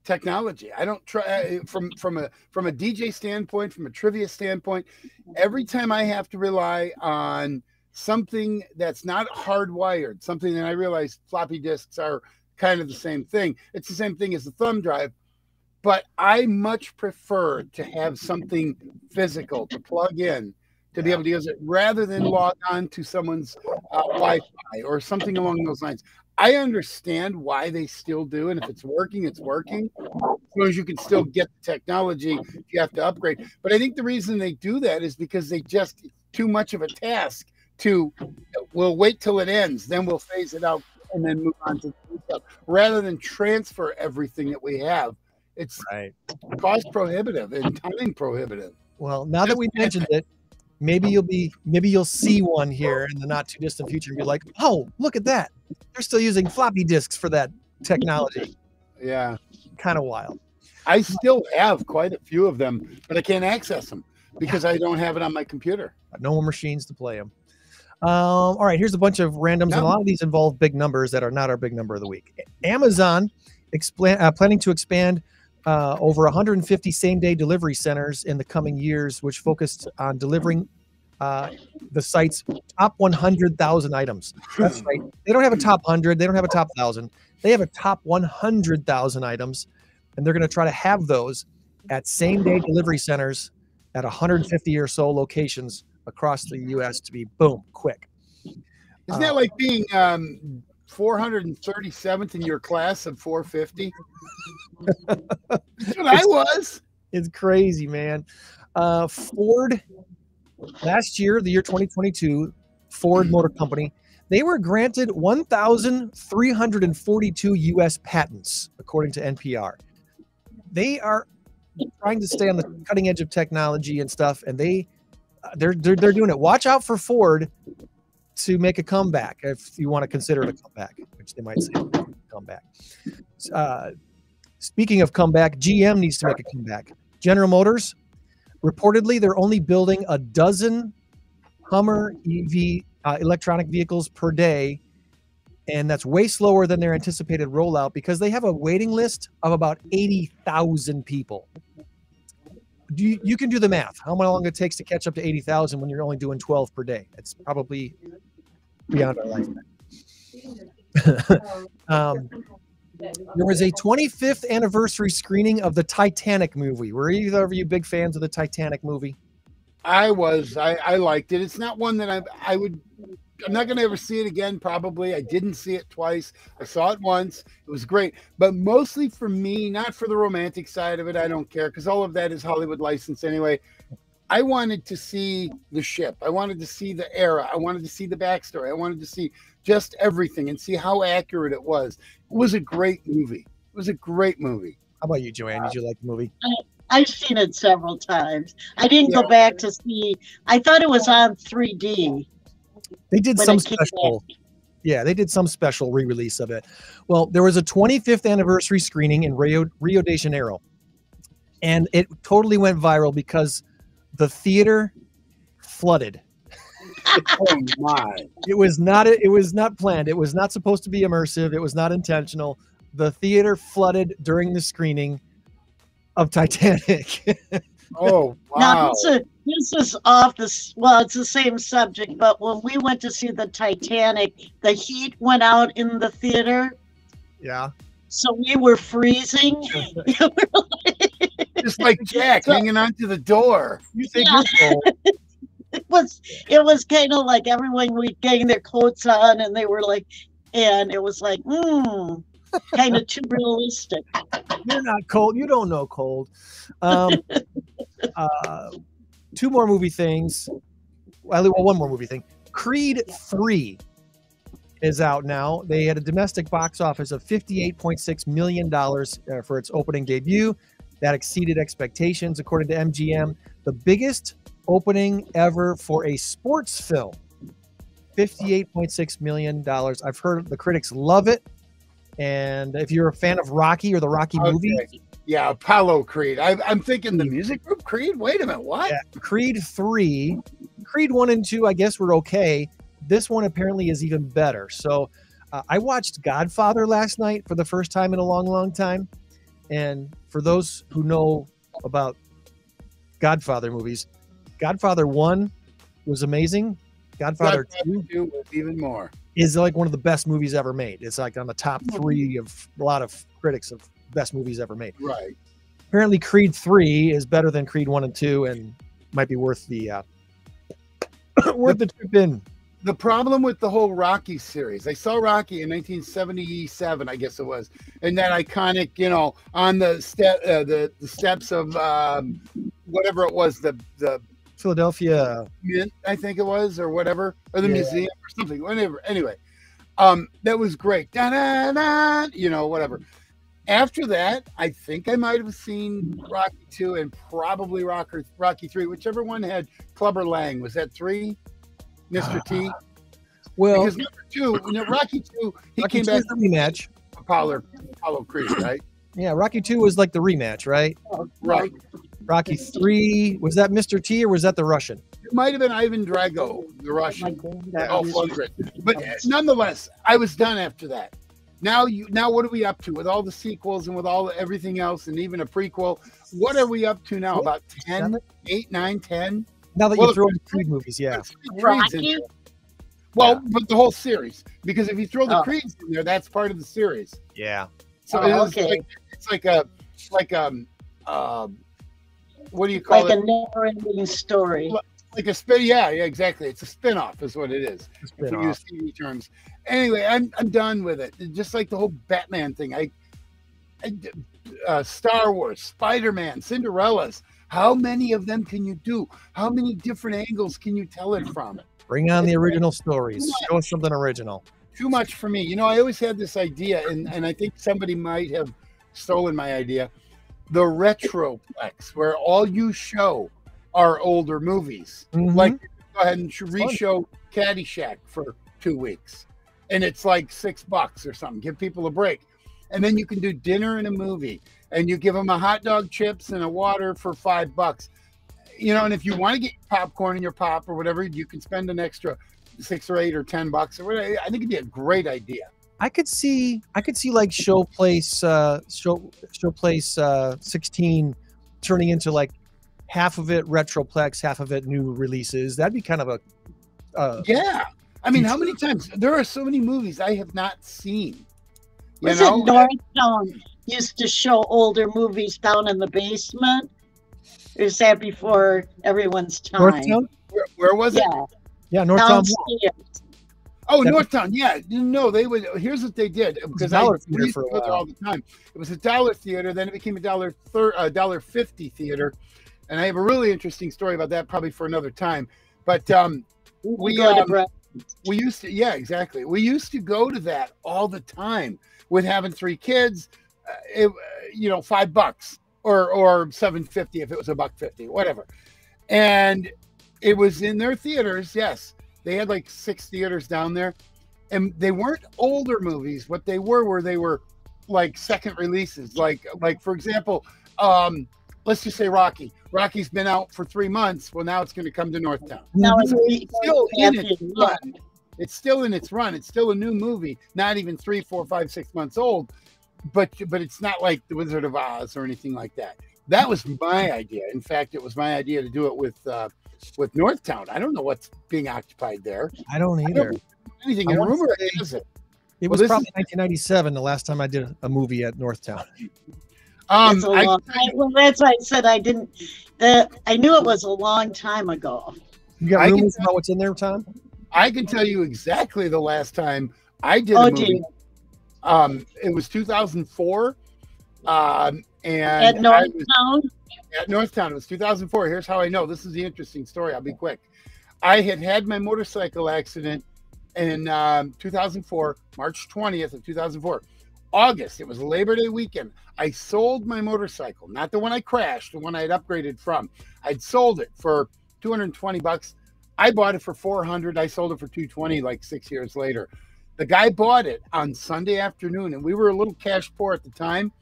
technology. I don't try from from a from a DJ standpoint, from a trivia standpoint. Every time I have to rely on something that's not hardwired, something that I realize floppy disks are kind of the same thing. It's the same thing as the thumb drive, but I much prefer to have something physical to plug in to be able to use it rather than log on to someone's uh, Wi-Fi or something along those lines. I understand why they still do, and if it's working, it's working. As long as you can still get the technology, you have to upgrade. But I think the reason they do that is because they just too much of a task to. We'll wait till it ends, then we'll phase it out, and then move on to new stuff, rather than transfer everything that we have. It's Right. cost prohibitive and time prohibitive. Well, now that we mentioned it, maybe you'll be maybe you'll see one here in the not too distant future and be like, oh, look at that. They're still using floppy disks for that technology. Yeah. Kind of wild. I still have quite a few of them, but I can't access them because I don't have it on my computer. No more machines to play them. Um, all right, here's a bunch of randoms, and a lot of these involve big numbers that are not our big number of the week. Amazon expla- uh, planning to expand uh, over 150 same-day delivery centers in the coming years, which focused on delivering uh, the site's top 100,000 items. That's right. They don't have a top 100. They don't have a top 1,000. They have a top 100,000 items, and they're going to try to have those at same-day delivery centers at 150 or so locations across the U.S. to be boom quick. Isn't Uh, that like being um, 437th in your class of 450? That's what I was. it's crazy, man. Uh, Ford last year, the year 2022, Ford Motor Company, they were granted 1,342 U.S. patents, according to NPR. They are trying to stay on the cutting edge of technology and stuff, and they uh, they're they're, they're doing it. Watch out for Ford to make a comeback if you want to consider it a comeback, which they might say comeback. Uh, speaking of comeback, GM needs to make a comeback. General Motors, reportedly, they're only building a dozen Hummer EV uh, electronic vehicles per day, and that's way slower than their anticipated rollout because they have a waiting list of about eighty thousand people. You, you can do the math? How long it takes to catch up to eighty thousand when you're only doing twelve per day? It's probably beyond our lifetime. (laughs) um, there was a 25th anniversary screening of the Titanic movie. Were either of you big fans of the Titanic movie? I was. I, I liked it. It's not one that I I would. I'm not going to ever see it again. Probably. I didn't see it twice. I saw it once. It was great, but mostly for me, not for the romantic side of it. I don't care because all of that is Hollywood license anyway. I wanted to see the ship. I wanted to see the era. I wanted to see the backstory. I wanted to see just everything and see how accurate it was. It was a great movie. It was a great movie. How about you, Joanne? Did you like the movie? I've seen it several times. I didn't go back to see. I thought it was on 3D. They did some special. Yeah, they did some special re-release of it. Well, there was a 25th anniversary screening in Rio Rio de Janeiro, and it totally went viral because the theater flooded. (laughs) Oh my! It was not it was not planned. It was not supposed to be immersive. It was not intentional. The theater flooded during the screening of Titanic. (laughs) Oh Now wow! this is, this is off this. Well, it's the same subject, but when we went to see the Titanic, the heat went out in the theater, yeah. so we were freezing. (laughs) (laughs) Just like (laughs) Jack hanging onto the door. You think Yeah. you're cold. it was it was kind of like everyone was getting their coats on, and they were like, and it was like, hmm, kind of too realistic. You're not cold. You don't know cold. Um, uh, two more movie things. Well, well, one more movie thing. Creed 3 is out now. They had a domestic box office of $58.6 million uh, for its opening debut. That exceeded expectations, according to MGM. The biggest opening ever for a sports film. $58.6 million. I've heard the critics love it. And if you're a fan of Rocky or the Rocky movie, Okay. Yeah, Apollo Creed. I, I'm thinking the music group Creed. Wait a minute, what? Yeah, Creed 3, Creed 1 and 2, I guess were okay. This one apparently is even better. So uh, I watched Godfather last night for the first time in a long, long time. And for those who know about Godfather movies, Godfather 1 was amazing. Godfather Godfather 2 Two was even more. is like one of the best movies ever made. It's like on the top three of a lot of critics of best movies ever made. Right. Apparently, Creed 3 is better than Creed 1 and 2 and might be worth the uh, (coughs) worth the trip in. The problem with the whole Rocky series, I saw Rocky in 1977, I guess it was, and that iconic, you know, on the step, uh, the the steps of um, whatever it was, the the Philadelphia. mint, I think it was, or whatever, or the Yeah. museum or something. Whatever. Anyway, um, that was great. Da, da, da, you know, whatever. After that, I think I might have seen Rocky two and probably Rocker Rocky three, whichever one had Clubber Lang. Was that three? Mr. T. Uh, well, Because number two, you know, Rocky two, he Rocky came back is the rematch. Apollo Apollo Creed, right? Yeah, Rocky 2 was like the rematch, right? Oh, right. Rocky 3, was that Mr. T or was that the Russian? It might have been Ivan Drago, the Russian. That Oh, was- Lundgren. But nonetheless, I was done after that. Now you now what are we up to with all the sequels and with all the, everything else and even a prequel? What are we up to now? About 10, 8, 9, 10? Now that Well, you throw in the Creed movies, yeah. Creeds in Rocky? there. Well, but the whole series. Because if you throw the Oh. creeds in there, that's part of the series. Yeah. So Oh, it's okay. like it's like a like um um what do you call it? like a never-ending story. like a spin. Yeah, yeah, exactly. It's a spin-off, is what it is. If we Spin-off. use TV terms. Anyway, I'm I'm done with it. Just like the whole Batman thing. I, I uh, Star Wars, Spider Man, Cinderella's. How many of them can you do? How many different angles can you tell it from? Bring on the original stories. Show us something original. Too much for me. You know, I always had this idea, and, and I think somebody might have stolen my idea. The Retroplex, where all you show are older movies. Mhm. Like, go ahead and sh- re-show Caddyshack for two weeks, and it's like six bucks or something. Give people a break, and then you can do dinner and a movie, and you give them a hot dog, chips, and a water for five bucks. You know, and if you want to get popcorn in your pop or whatever, you can spend an extra six or eight or ten bucks or whatever. I think it'd be a great idea. I could see I could see like Showplace uh show Showplace uh 16 turning into like half of it retroplex, half of it new releases. That'd be kind of a uh Yeah. I mean, how many times there are so many movies I have not seen. You Was know, it Northtown used to show older movies down in the basement? Or is that before everyone's time? Northtown? where, where was it? Yeah, Yeah, Northtown. downstairs. Oh, That- Northtown. Yeah, no, they would. Here's what they did because I dollar we theater used for to a go there while. all the time. It was a dollar theater, then it became a dollar thir- a dollar fifty theater, and I have a really interesting story about that probably for another time. But um, we go to um, Brett. We used to yeah exactly. We used to go to that all the time with having three kids uh, it, uh, you know five bucks or or 750 if it was a buck 50 whatever. And it was in their theaters yes. They had like six theaters down there and they weren't older movies. What they were were they were like second releases. Like like for example um let's just say rocky rocky's been out for three months well now it's going to come to northtown Now it's it's still in its run. It's still in its run. It's still a new movie, not even three, four, five, six months old. But but it's not like The Wizard of Oz or anything like that. That was my idea. In fact, it was my idea to do it with uh, with Northtown. I don't know what's being occupied there. I don't either. Anything I in wanna rumor say- is it? It Well, was this probably 1997 the last time I did a movie at Northtown. Um, It's a I, long, I, well, that's why I said I didn't. The, I knew it was a long time ago. You got I can rumors tell- about what's in there, Tom? I can tell you exactly the last time I did Oh, a movie. dear. Um, it was 2004. Um, and At Northtown, at Northtown. It was 2004. Here's how I know. This is the interesting story. I'll be quick. I had had my motorcycle accident in um, 2004, March 20th of 2004. August, it was Labor Day weekend. I sold my motorcycle, not the one I crashed, the one I had upgraded from. I'd sold it for 220 bucks. I bought it for 400. I sold it for 220 like six years later. The guy bought it on Sunday afternoon, and we were a little cash poor at the time.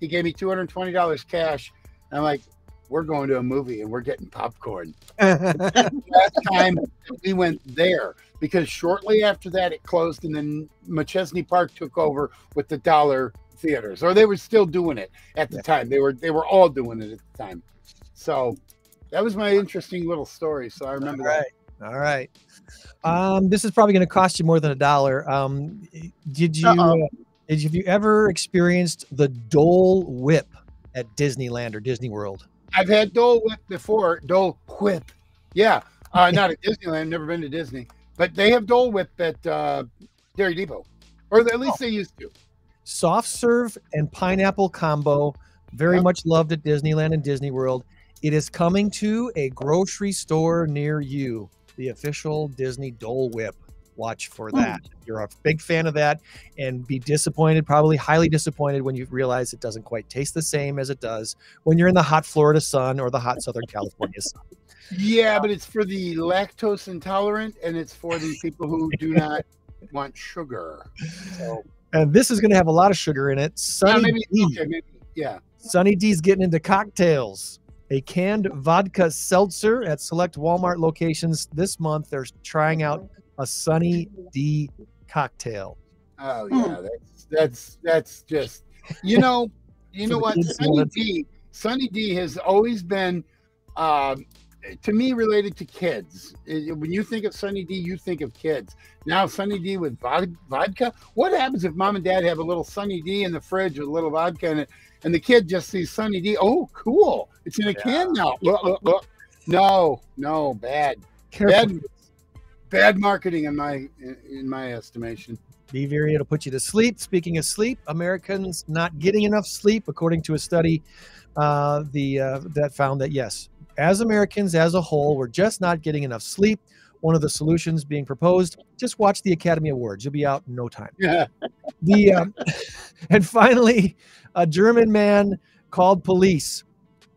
He gave me $220 cash. And I'm like, we're going to a movie and we're getting popcorn. (laughs) Last time we went there because shortly after that it closed and then Machesney Park took over with the dollar theaters or they were still doing it at the time. They were they were all doing it at the time. So that was my interesting little story. So I remember All right. All right. Um, this is probably going to cost you more than a dollar. Um, did you Uh-oh. uh, did you, have you ever experienced the Dole Whip at Disneyland or Disney World? I've had Dole Whip before. Dole Whip. Yeah. Uh, (laughs) not at Disneyland, never been to Disney. But they have Dole Whip at uh, Dairy Depot. Or at least they used to. Soft serve and pineapple combo, very Yep. much loved at Disneyland and Disney World. It is coming to a grocery store near you. The official Disney Dole Whip. Watch for hmm. that. You're a big fan of that, and be disappointed, probably highly disappointed when you realize it doesn't quite taste the same as it does when you're in the hot Florida sun or the hot Southern California sun. Yeah, but it's for the lactose intolerant and it's for the people who do (laughs) not want sugar. So And this is going to have a lot of sugar in it. yeah, maybe, D. okay, maybe yeah. Sunny D's getting into cocktails. A canned vodka seltzer at select Walmart locations this month. They're trying out a Sunny D cocktail. Oh Hmm. yeah, that's that's that's just you know you know what Sunny D Sunny D has always been um, to me related to kids. When you think of Sunny D, you think of kids. Now Sunny D with vodka. What happens if mom and dad have a little Sunny D in the fridge with a little vodka in it, and the kid just sees Sunny D? Oh, cool! It's in a can now. Look, look, look. No, no, bad, Careful. bad, bad marketing in my in, my estimation. BVeary, it'll put you to sleep. Speaking of sleep, Americans not getting enough sleep, according to a study uh, the uh, that found that yes, as Americans as a whole, we're just not getting enough sleep. One of the solutions being proposed: just watch the Academy Awards. You'll be out in no time. Yeah. (laughs) The um, (laughs) and finally, a German man called police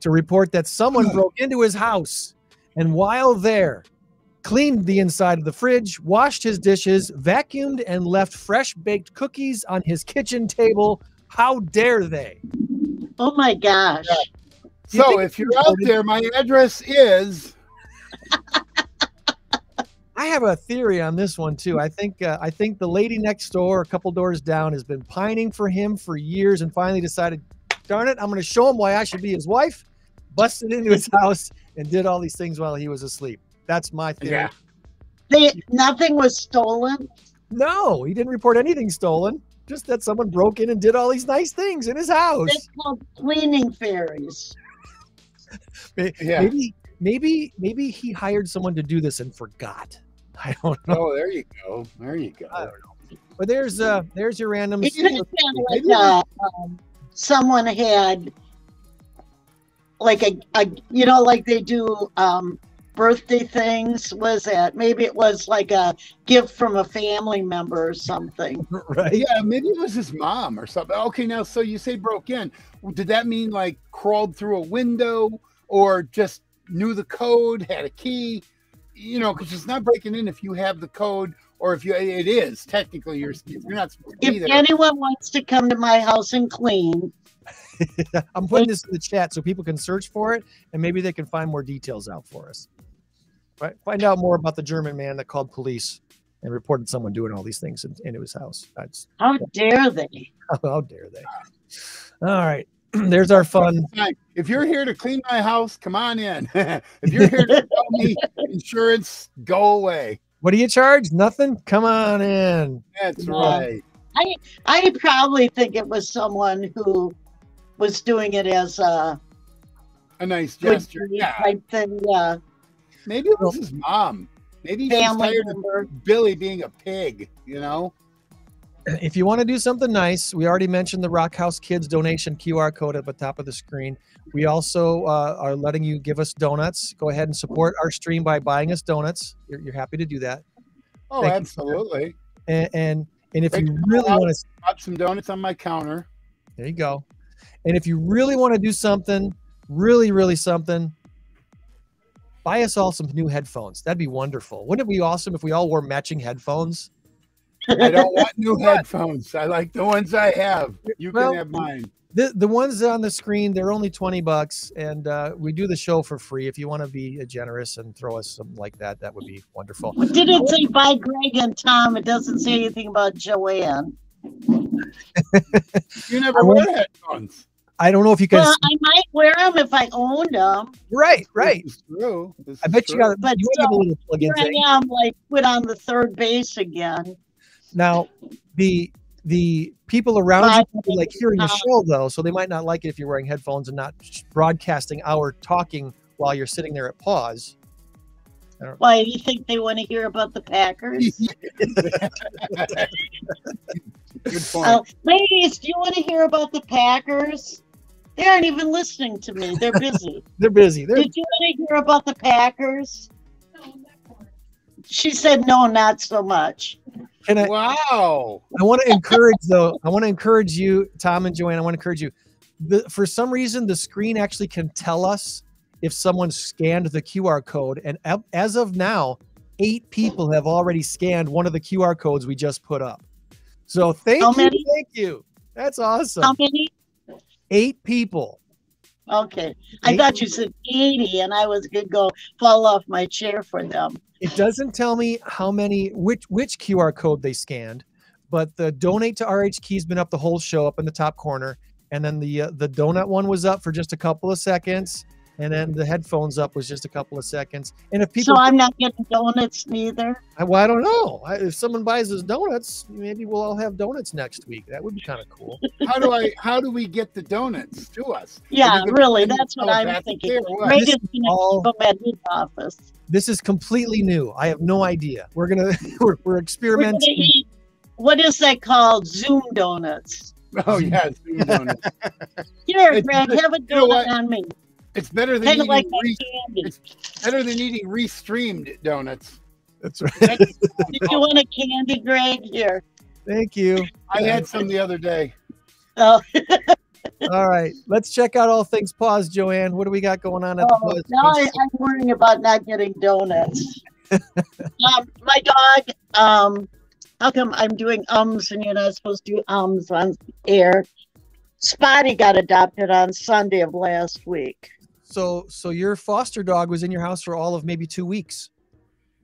to report that someone broke into his house and while there cleaned the inside of the fridge, washed his dishes, vacuumed and left fresh baked cookies on his kitchen table. How dare they? Oh my gosh. Do you So think if you're out there, my address is (laughs) I have a theory on this one too. I think uh, I think the lady next door, a couple doors down, has been pining for him for years, and finally decided, "Darn it, I'm going to show him why I should be his wife." Busted into his (laughs) house and did all these things while he was asleep. That's my theory. Yeah. They nothing was stolen. No, he didn't report anything stolen. Just that someone broke in and did all these nice things in his house. It's called cleaning fairies. May- Yeah. Maybe, maybe, maybe he hired someone to do this and forgot. (laughs) I don't know. Oh, there you go. There you go. I don't know. But there's uh, there's your random. It could have been like uh, um, someone had like a, a you know like they do um birthday things was that maybe it was like a gift from a family member or something (laughs) right? Yeah, maybe it was his mom or something. Okay, now so you say broke in. Did that mean like crawled through a window or just knew the code, had a key? You know, because it's not breaking in if you have the code or if you it is technically you're you're not supposed to be if there. anyone wants to come to my house and clean (laughs) I'm putting this in the chat so people can search for it and maybe they can find more details out for us. Right? Find out more about the German man that called police and reported someone doing all these things into his house. That's how dare they (laughs) how dare they? All right. (clears throat) There's our fun. If you're here to clean my house, come on in. (laughs) if you're here to sell me (laughs) insurance, go away. What do you charge? Nothing? Come on in. That's No. right. i I probably think it was someone who was doing it as a A nice gesture. Yeah. type thing yeah Maybe it was his mom. Maybe she's tired of Billy being a pig, you know? If you want to do something nice, we already mentioned the Rock House Kids donation QR code at the top of the screen. We also uh, are letting you give us donuts. Go ahead and support our stream by buying us donuts. You're, you're happy to do that. Oh, Thank absolutely. And and, and if Break you really out. want to Pop some donuts on my counter. There you go. And if you really want to do something, really, really something, buy us all some new headphones. That'd be wonderful. Wouldn't it be awesome if we all wore matching headphones? I don't want (laughs) new headphones. I like the ones I have. You Well, can have mine. The the ones on the screen, they're only 20 bucks, and uh, we do the show for free. If you want to be uh, generous and throw us something like that, that would be wonderful. did it say by greg and tom it doesn't say anything about joanne You never I wear headphones. I don't know if you guys. well i might wear them if i owned them right, right. This true. This I is bet you got. But You have a still, little plug-in here thing. i am like put on the third base again Now, the the people around you like hearing the show though, so they might not like it if you're wearing headphones and not broadcasting our talking while you're sitting there at PAWS. why do you think they want to hear about the packers (laughs) (laughs) Good point. Uh, ladies, do you want to hear about the Packers? They aren't even listening to me. They're busy. (laughs) They're busy. They're Did you want to hear about the Packers? She said no, not so much. And I, wow. I want to encourage though. I want to encourage you, Tom and Joanne. I want to encourage you. The, for some reason, the screen actually can tell us if someone scanned the QR code, and as of now, eight people have already scanned one of the QR codes we just put up. So thank How you, many? thank you. That's awesome. How many? Eight people. Okay. I Eight? thought you said 80, and I was going to go fall off my chair for them. It doesn't tell me how many which which QR code they scanned, but the donate to RHK's been up the whole show up in the top corner, and then the uh, the donut one was up for just a couple of seconds, and then the headphones up was just a couple of seconds. And if people, So I'm not getting donuts neither. I, well, I don't know. I, if someone buys us donuts, maybe we'll all have donuts next week. That would be kind of cool. How do I how do we get the donuts to us? Yeah, Are you gonna really. That's what I'm thinking. or what? Reagan's going all- go at his office. This is completely new. I have no idea. We're gonna (laughs) we're, we're We're going to experimenting. eat what is that called? Zoom donuts. Oh yeah, Zoom donuts. Here, It's- Greg, have a you know donut on me. It's better than Kind of eating like that re- candy. it's better than eating restreamed donuts. That's right. (laughs) Did you want a candy, Greg? Here. Thank you. I had some the other day. Oh, (laughs) All right, let's check out all things PAWS, Joanne. What do we got going on at the oh, PAWS? now I, I'm worrying about not getting donuts. (laughs) um, my dog, um, how come I'm doing ums and you're not supposed to do ums on air? Spotty got adopted on Sunday of last week. So, so your foster dog was in your house for all of maybe two weeks.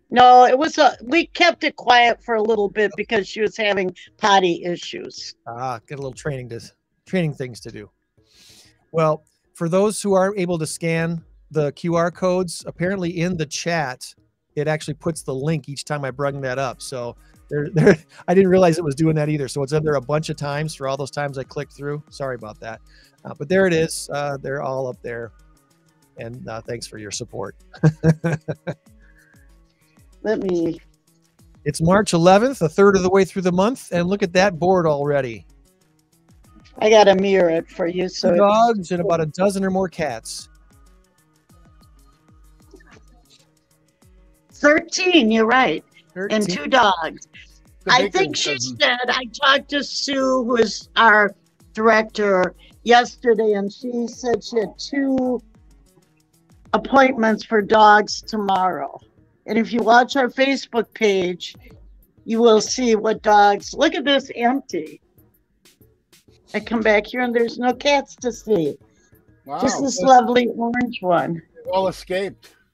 No, it was a. We kept it quiet for a little bit because she was having potty issues. Ah, get a little training to training things to do. Well, for those who aren't able to scan the QR codes, apparently in the chat, it actually puts the link each time I bring that up. So there, there, (laughs) I didn't realize it was doing that either. So it's in there a bunch of times for all those times I clicked through. Sorry about that. Uh, but there it is. Uh, they're all up there. And uh, thanks for your support. (laughs) Let me. It's March 11th, a third of the way through the month, and look at that board already. I got to mirror it for you. So Two dogs and about a dozen or more cats. thirteen. You're right, and two dogs. I think she doesn't- said I talked to Sue, who is our director, yesterday, and she said she had two appointments for dogs tomorrow. And if you watch our Facebook page, you will see what dogs. Look at this empty. I come back here and there's no cats to see. Wow, Just this lovely orange one. all escaped. (laughs)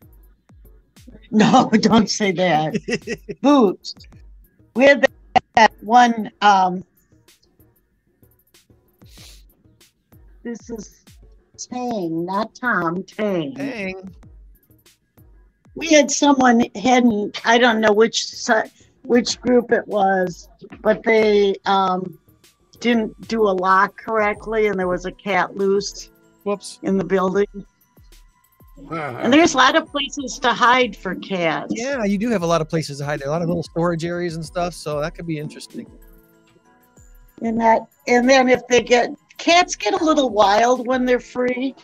No, don't say that. (laughs) Boots. We had that, that one. Um, this is Tang, not Tom. Tang. Dang. We had someone hadn't. I don't know which which group it was, but they um, didn't do a lock correctly, and there was a cat loose Whoops. in the building. And there's a lot of places to hide for cats. Yeah, you do have a lot of places to hide. A lot of little storage areas and stuff, so that could be interesting. And that, and then if they get cats get a little wild when they're free.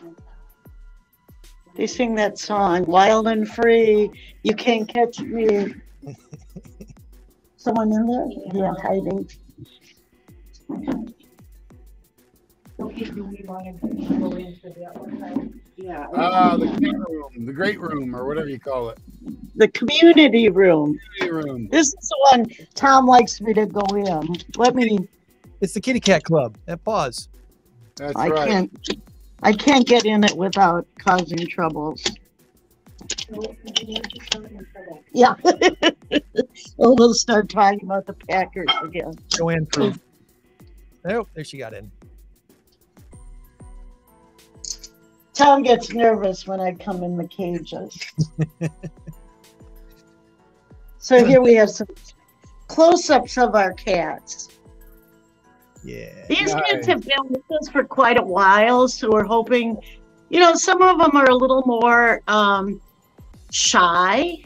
They sing that song, "Wild and Free." You can't catch me. (laughs) Someone in there? Yeah, hiding. Yeah, Ah, the cat room, the great room, or whatever you call it. the community room. Community room. This is the one Tom likes me to go in. Let me. It's the Kitty Cat Club at PAWS. That's I right. can't. I can't get in it without causing troubles. Yeah. (laughs) oh, we'll start talking about the Packers again. Joanne Proof. Oh, there she got in. Tom gets nervous when I come in the cages. (laughs) so here we have some close-ups of our cats. Yeah. These Nice. kids have been with us for quite a while, so we're hoping, you know, some of them are a little more um, shy.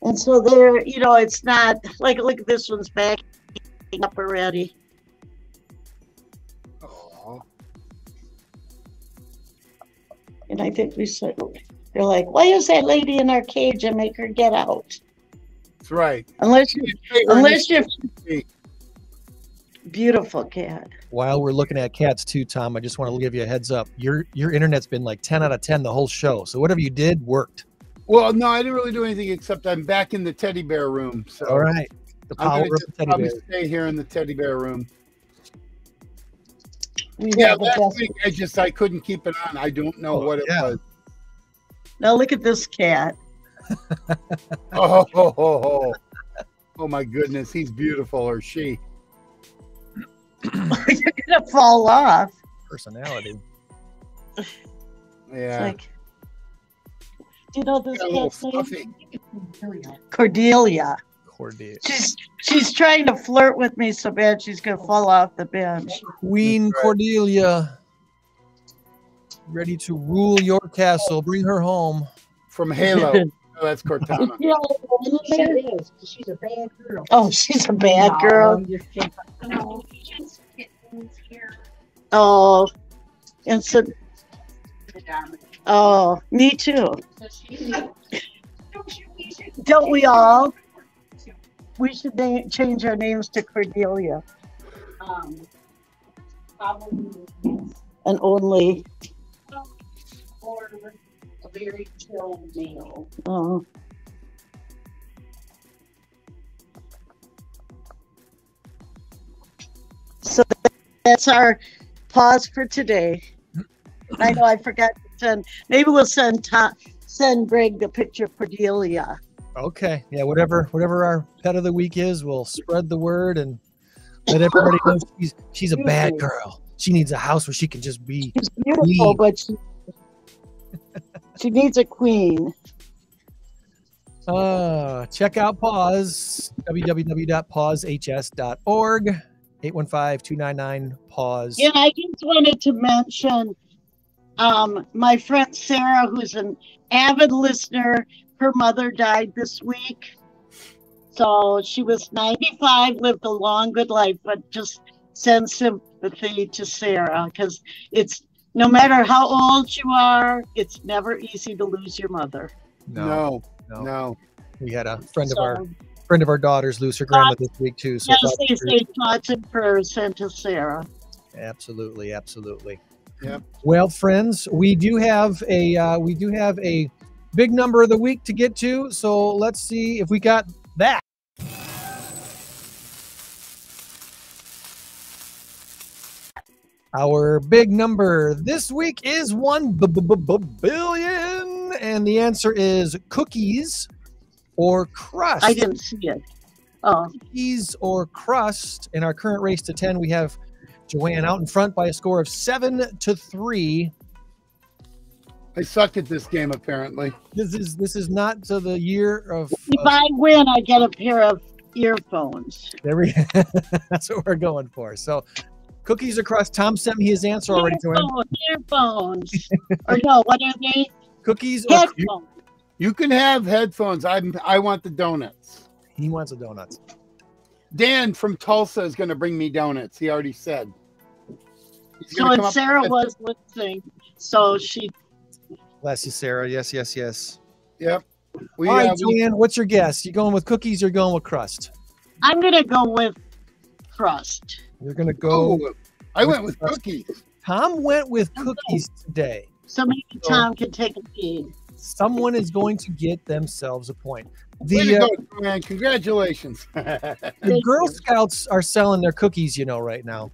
And so they're, you know, it's not like, look at this one's back up already. Aw. And I think we said, they're like, why is that lady in our cage and make her get out? That's right. Unless you, Hey, unless you, Hey. Beautiful cat. While we're looking at cats too, Tom, I just want to give you a heads up. Your your internet's been like 10 out of 10 the whole show. So whatever you did worked. Well, no, I didn't really do anything except I'm back in the teddy bear room. So All right. The I'm gonna of the teddy probably bear. stay here in the teddy bear room. We Yeah, have last week I just I couldn't keep it on. I don't know Oh, what it yeah. was. Now look at this cat. (laughs) Oh, oh, oh, oh. oh my goodness, he's beautiful, or she. You're (laughs) gonna fall off. Personality. It's Yeah, like, do you know this Got a little name? fluffy. Cordelia. Cordia. She's she's trying to flirt with me so bad she's gonna fall off the bench. Queen right. Cordelia. Ready to rule your castle. Bring her home. from Halo. (laughs) Oh, that's Cortana. (laughs) Yeah, She is. She's a bad girl. Oh, she's a bad No, girl. Oh, and so, oh, me too. Don't we all? We should change our names to Cordelia Um, and only. or a very chill male. Oh. So that's our pause for today. I know I forgot to send. Maybe we'll send Tom, send Greg the picture for Delia. Okay. Yeah. Whatever. Whatever our pet of the week is, we'll spread the word and let everybody know she's she's a bad girl. She needs a house where she can just be. She's beautiful, Queen. but she, (laughs) she needs a queen. Uh, check out PAWS. www.pausehs.org. 815-299 PAWS. Yeah, I just wanted to mention um, my friend Sarah, who's an avid listener. Her mother died this week. So she was 95, lived a long, good life, but just send sympathy to Sarah because it's no matter how old you are, it's never easy to lose your mother. No, no. no. We had a friend of So- our friend of our daughters lose her grandma this week too. So Yes, thoughts they and say prayers- thoughts and prayers sent to Sarah. absolutely, absolutely. Yep. Well, friends, we do have a uh, we do have a big number of the week to get to. So let's see if we got that. Our big number this week is one b- b- b- b- billion, and the answer is cookies or crust. I didn't see it. Oh, cookies or crust. In our current race to 10, we have Joanne out in front by a score of seven to three. I suck at this game apparently. This is this is not to the year of. if of- I win, I get a pair of earphones. there we, (laughs) that's what we're going for. So, cookies or crust. Tom sent me his answer already. Joanne. Earphones, earphones. or no, what are they? Cookies or Headphones. You can have headphones. I I want the donuts. he wants the donuts. Dan from Tulsa is going to bring me donuts. He already said. He's So gonna and Sarah with- was listening, so she. Bless you, Sarah. Yes, yes, yes. Yep. We, All right, uh, we- What's your guess? You going with cookies or going with crust? I'm gonna go with crust. You're gonna go. oh, I went with cookies. Tom went with cookies today. So maybe So- Tom can take a lead. Someone is going to get themselves a point. Way The to uh, go, man! Congratulations. (laughs) the Girl Scouts are selling their cookies, you know, right now.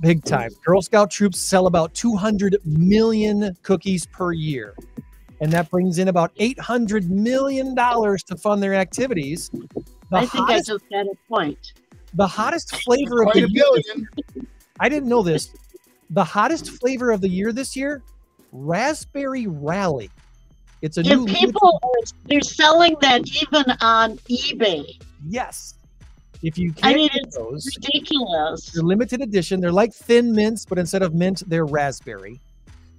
Big time. Girl Scout troops sell about 200 million cookies per year. And that brings in about $800 million to fund their activities. The, I think I just got a point. the hottest flavor of the a year. billion. I didn't know this. The hottest flavor of the year this year, Raspberry Rally. It's a new And people are they're selling that even on eBay. Yes. If you I can't mean, it's those, ridiculous. They're limited edition. They're like thin mints, but instead of mint, they're raspberry.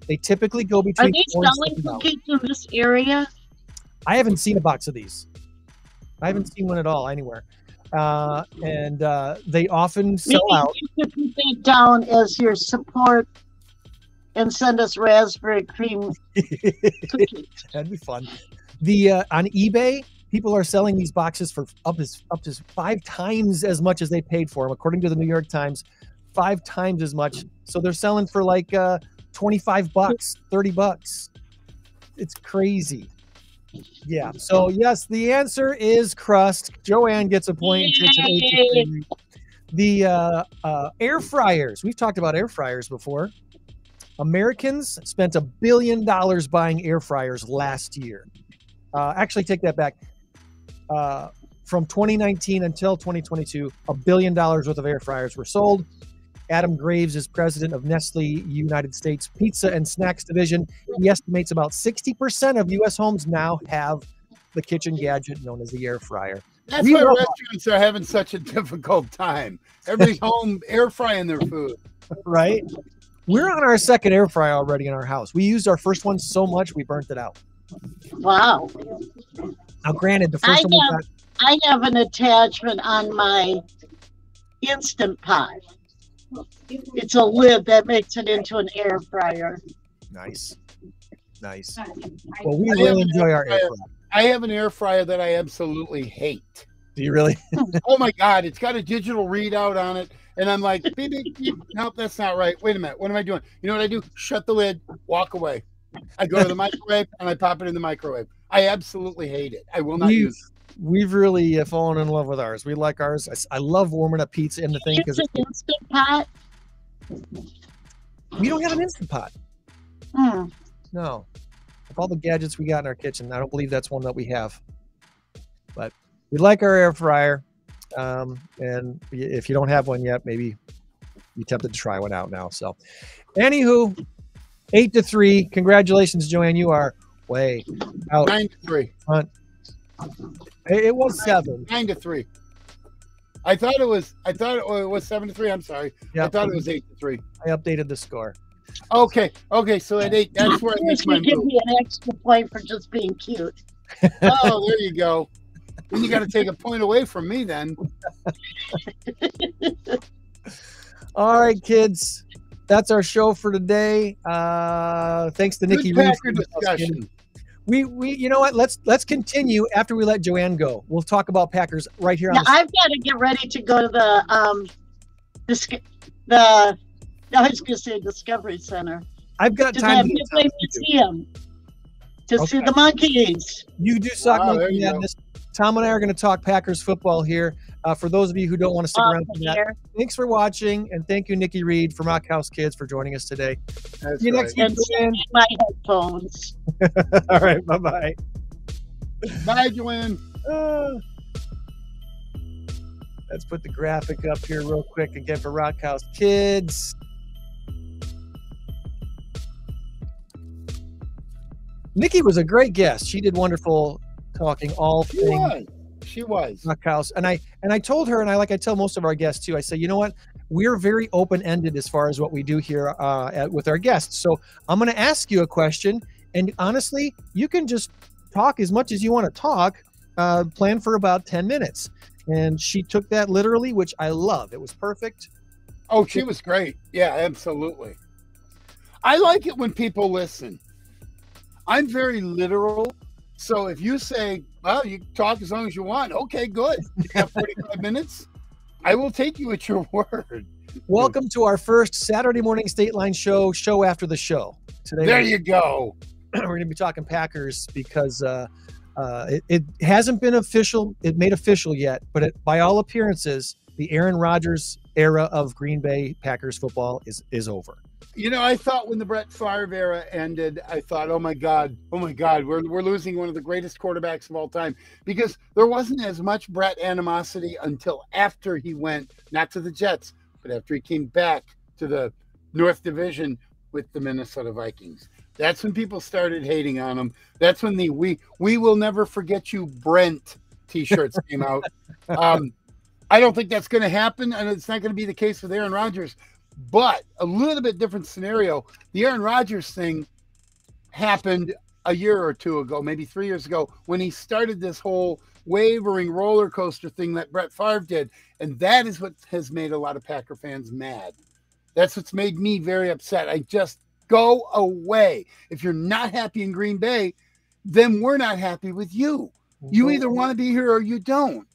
They typically go Are between. they four selling cookies in this area? I haven't seen a box of these. I haven't seen one at all anywhere. Uh, and uh, they often sell Maybe out. you could put that down as your support and send us raspberry cream cookies. (laughs) That'd be fun. The uh, on eBay, people are selling these boxes for up as up to five times as much as they paid for them, according to the New York Times. Five times as much. So they're selling for like uh, twenty-five bucks, thirty bucks. It's crazy. Yeah. So yes, the answer is crust. Joann gets a point. It's an eight to The uh, uh, air fryers. We've talked about air fryers before. Americans spent a billion dollars buying air fryers last year. Uh, actually, take that back. Uh, from 2019 until 2022, a billion dollars worth of air fryers were sold. Adam Graves is president of Nestle United States Pizza and Snacks Division. He estimates about 60% of U.S. homes now have the kitchen gadget known as the air fryer. That's We why restaurants are having such a (laughs) difficult time. Everybody's home air frying their food. right? We're on our second air fryer already in our house. We used our first one so much we burnt it out. Wow. Now, granted, the I first one have, got, I have an attachment on my Instant Pot. It's a lid that makes it into an air fryer. nice, nice. I Well, we I really enjoy our air fryer. fryer. I have an air fryer that I absolutely hate. Do you really? (laughs) oh my god, it's got a digital readout on it, and I'm like, beep, beep, beep. nope, that's not right. Wait a minute, what am I doing? You know what I do? Shut the lid, walk away. I go to the microwave and I pop it in the microwave. I absolutely hate it. I will not We've, use. we've really uh, fallen in love with ours. We like ours. I love warming up pizza in the thing because It's an Instant Pot. we don't have an instant pot. Hmm. No, of all the gadgets we got in our kitchen, I don't believe that's one that we have. But we like our air fryer, um, and if you don't have one yet, maybe you tempted to try one out now. So, anywho, eight to three. Congratulations, Joann. You are way out. Nine to three. It, it was seven. Nine to three. I thought it was. I thought it was seven to three. I'm sorry. Yeah, I thought it was eight to three. I updated the score. Okay. Okay. So at eight, that's where I Yes, make my you give move. me an extra point for just being cute. Oh, there you go. Then you got to take a point away from me. Then. (laughs) All right, kids. That's our show for today. Uh, thanks to Nikki Good Reid. Packer for the discussion. We we you know what? Let's let's continue after we let Joann go. We'll talk about Packers right here on Now the I've got to get ready to go to the um, the the. I was going to say Discovery Center I've got to time the to get Midway time to do. Museum to see the monkeys. You do suck Wow, Monkey there you. Madness. Tom and I are going to talk Packers football here. Uh, for those of you who don't want to stick around for that, thanks for watching, and thank you, Nikki Reid from Rock House Kids, for joining us today. That's See you right. next week, And Joann. my headphones. (laughs) All right, bye bye. Bye, Joann. Uh, let's put the graphic up here real quick again for Rock House Kids. Nikki was a great guest. She did wonderful talking all She things was. She was. House. And I and I told her, and I like I tell most of our guests too. I say, you know what? We're very open ended as far as what we do here uh, at, with our guests. So I'm going to ask you a question, and honestly, you can just talk as much as you want to talk. Uh, plan for about ten minutes, and she took that literally, which I love. It was perfect. Oh, she was great. Yeah, absolutely. I like it when people listen. I'm very literal. So if you say, well, you talk as long as you want, okay, good. You got (laughs) 45 minutes. I will take you at your (laughs) word. Welcome to our first Saturday morning Stateline show. Show after the show. Today, There you go. (clears throat) we're going to be talking Packers because uh, uh, it, it hasn't been official, it made official yet, but it, by all appearances, the Aaron Rodgers era of Green Bay Packers football is is over. You know, I thought when the Brett Favre era ended, I thought, oh my God, oh my God, we're, we're losing one of the greatest quarterbacks of all time because there wasn't as much Brett animosity until after he went, not to the Jets, but after he came back to the North Division with the Minnesota Vikings. That's when people started hating on him. That's when the we we will never forget you Brent t-shirts came out. (laughs) Um, I don't think that's going to happen, and it's not going to be the case with Aaron Rodgers. But a little bit different scenario. The Aaron Rodgers thing happened a year or two ago, maybe three years ago, when he started this whole wavering roller coaster thing that Brett Favre did. And that is what has made a lot of Packer fans mad. That's what's made me very upset. I just go away. If you're not happy in Green Bay, then we're not happy with you. You either want to be here or you don't.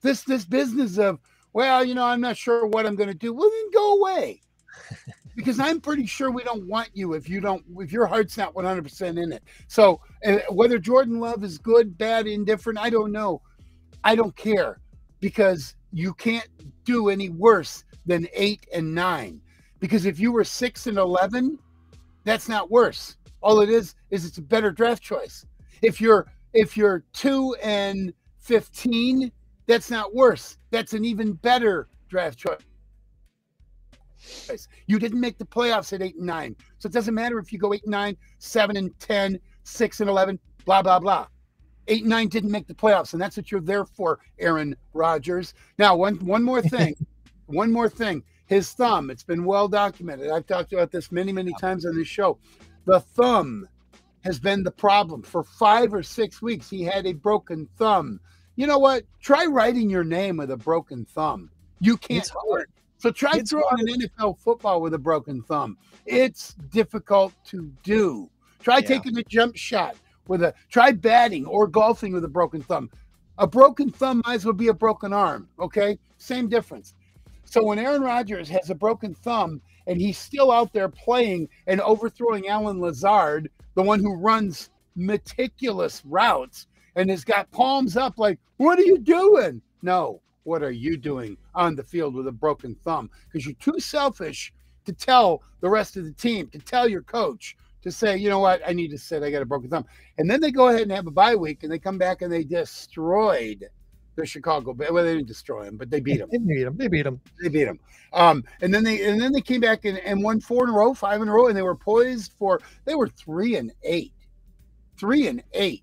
This this business of well, you know, I'm not sure what I'm going to do. Well, then go away. (laughs) because I'm pretty sure we don't want you if you don't if your heart's not 100% in it. So, uh, whether Jordan Love is good, bad, indifferent, I don't know. I don't care because you can't do any worse than 8 and 9. Because if you were 6 and 11, that's not worse. All it is is it's a better draft choice. If you're if you're 2 and 15, that's not worse. That's an even better draft choice. You didn't make the playoffs at 8 and 9. So it doesn't matter if you go 8 and 9, 7 and 10, 6 and 11, blah blah blah. 8 and 9 didn't make the playoffs and that's what you're there for, Aaron Rodgers. Now, one one more thing. (laughs) one more thing. His thumb, it's been well documented. I've talked about this many many times on this show. The thumb has been the problem. For five or six weeks, he had a broken thumb. You know what? Try writing your name with a broken thumb. You can't It's hard. So try It's throwing hard. an NFL football with a broken thumb. It's difficult to do. Try Yeah. taking a jump shot with a try batting or golfing with a broken thumb. A broken thumb might as well be a broken arm. Okay, same difference. So when Aaron Rodgers has a broken thumb and he's still out there playing and overthrowing Allen Lazard, the one who runs meticulous routes and has got palms up like, what are you doing? No, what are you doing on the field with a broken thumb? Because you're too selfish to tell the rest of the team, to tell your coach, to say, you know what, I need to sit, I got a broken thumb. And then they go ahead and have a bye week and they come back and they destroyed the Chicago Bears. Well, they didn't destroy them, but they beat them They beat them. They beat him. they beat them. Um, and then they and then they came back and, and won four in a row, five in a row, and they were poised for they were three and eight, three and eight.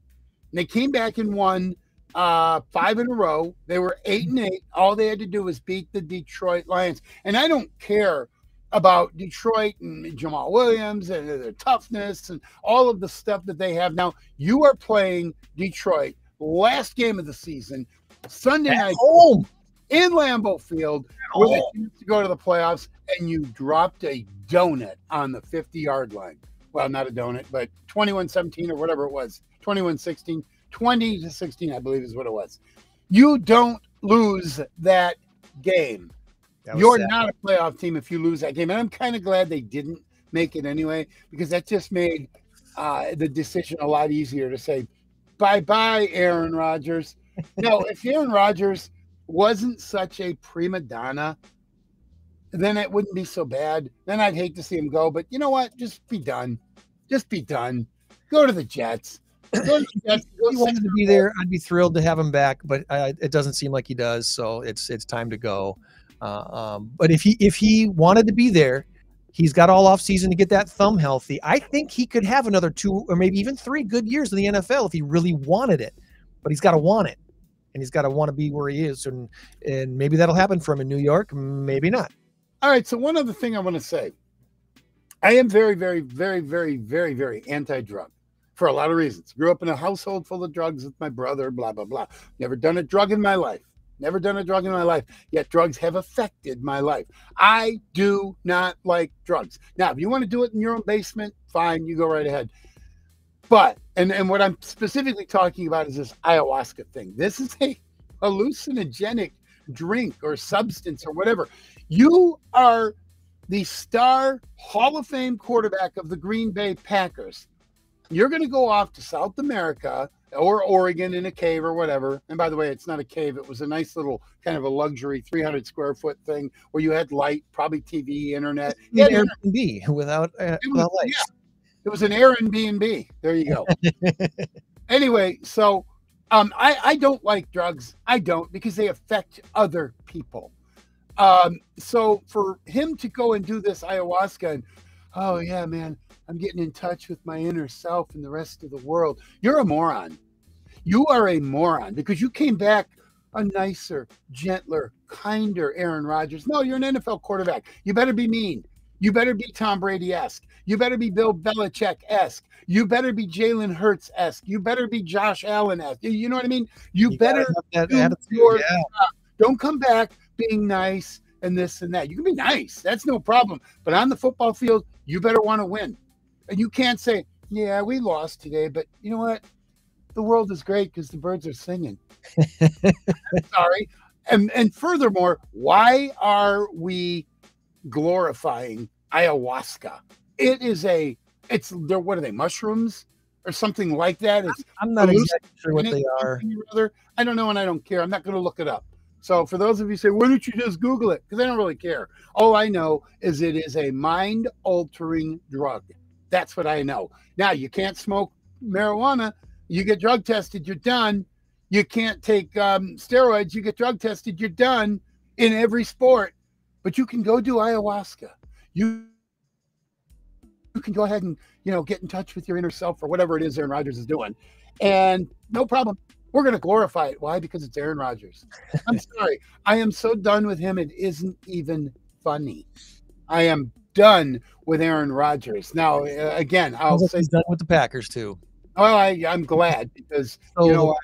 And they came back and won uh, five in a row. They were eight and eight. All they had to do was beat the Detroit Lions. And I don't care about Detroit and Jamaal Williams and their toughness and all of the stuff that they have now. You are playing Detroit last game of the season, Sunday At night home. in Lambeau Field with a chance to go to the playoffs, and you dropped a donut on the 50 yard line. Well, not a donut, but 21 17 or whatever it was 21 16, 20 to 16, I believe is what it was. You don't lose that game. That You're sad. not a playoff team if you lose that game. And I'm kind of glad they didn't make it anyway, because that just made uh, the decision a lot easier to say, bye bye, Aaron Rodgers. (laughs) No, if Aaron Rodgers wasn't such a prima donna, then it wouldn't be so bad. Then I'd hate to see him go. But you know what? Just be done. Just be done. Go to the Jets. Go to the Jets. Go If he wanted to be there, I'd be thrilled to have him back, but uh, it doesn't seem like he does. So it's it's time to go. Uh, um, but if he if he wanted to be there, he's got all off season to get that thumb healthy. I think he could have another two or maybe even three good years in the NFL if he really wanted it. But he's got to want it, and he's got to want to be where he is, and and maybe that'll happen for him in New York. Maybe not. All right. So one other thing I want to say, I am very, very, very, very, very, very anti-drug for a lot of reasons. Grew up in a household full of drugs with my brother. Blah blah blah. Never done a drug in my life. Never done a drug in my life. Yet drugs have affected my life. I do not like drugs. Now, if you want to do it in your own basement, fine. You go right ahead. But and and what I'm specifically talking about is this ayahuasca thing. This is a hallucinogenic drink or substance or whatever. You are the star Hall of Fame quarterback of the Green Bay Packers. You're going to go off to South America or Oregon in a cave or whatever. And by the way, it's not a cave. It was a nice little kind of a luxury 300 square foot thing where you had light, probably TV, internet. Yeah, Airbnb without uh, It was- without lights. yeah. It was an Airbnb. There you go. (laughs) anyway, so um, I, I don't like drugs. I don't because they affect other people. Um, so for him to go and do this ayahuasca and oh yeah, man, I'm getting in touch with my inner self and the rest of the world. You're a moron. You are a moron because you came back a nicer, gentler, kinder Aaron Rodgers. No, you're an NFL quarterback. You better be mean. You better be Tom Brady esque. You better be Bill Belichick esque. You better be Jalen Hurts esque. You better be Josh Allen esque. You know what I mean? You, You better have that attitude. your Yeah. don't come back being nice and this and that. You can be nice, that's no problem. But on the football field, you better want to win. And you can't say, Yeah, we lost today, but you know what? The world is great because the birds are singing. (laughs) Sorry. And and furthermore, why are we glorifying ayahuasca? It is a it's they're what are they, mushrooms or something like that? It's I'm not exactly sure what they are. other. I don't know, and I don't care. I'm not going to look it up. So, for those of you who say, "Why don't you just Google it?" Because I don't really care. All I know is it is a mind-altering drug. That's what I know. Now, you can't smoke marijuana. You get drug tested, you're done. You can't take um, steroids. You get drug tested, you're done in every sport. But you can go do ayahuasca. You you can go ahead and you know get in touch with your inner self or whatever it is Aaron Rodgers is doing, and no problem. We're going to glorify it. Why? Because it's Aaron Rodgers. I'm (laughs) sorry. I am so done with him. It isn't even funny. I am done with Aaron Rodgers. Now, uh, again, I'll say, he's done with the Packers too. well, I, I'm glad because So you know,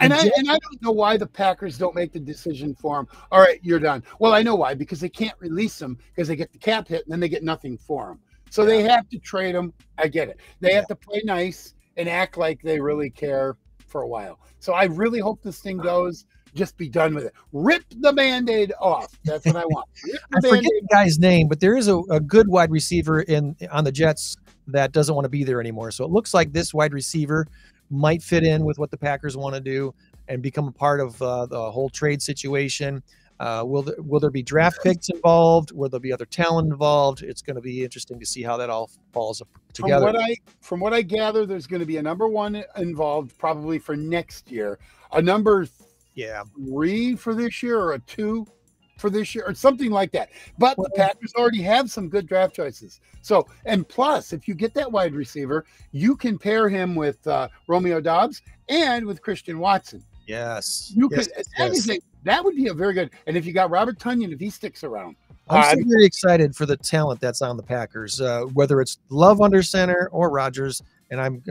and I and I don't know why the Packers don't make the decision for him. All right, you're done. Well, I know why because they can't release him because they get the cap hit and then they get nothing for him. So they have to trade him. I get it. They have to play nice and act like they really care for a while. So I really hope this thing (sighs) goes. Just be done with it. Rip the band-aid off. That's what I (laughs) want. I forget the guy's name, but there is a, a good wide receiver in on the Jets that doesn't want to be there anymore. So it looks like this wide receiver might fit in with what the Packers want to do and become a part of uh, the whole trade situation. Uh, will there, will there be draft picks involved? Will there be other talent involved? It's going to be interesting to see how that all falls up From together. what I from what I gather, there's going to be a number one involved probably for next year, a number yeah, three for this year, or a two for this year, or something like that. But the Packers already have some good draft choices. So, and plus, if you get that wide receiver, you can pair him with uh, Romeo Doubs and with Christian Watson. yes, You yes, could yes, that, is a, that would be a very good. And if you got Robert Tonyan, if he sticks around, I'm uh, still very excited for the talent that's on the Packers, uh, whether it's Love under center or Rodgers. And I'm,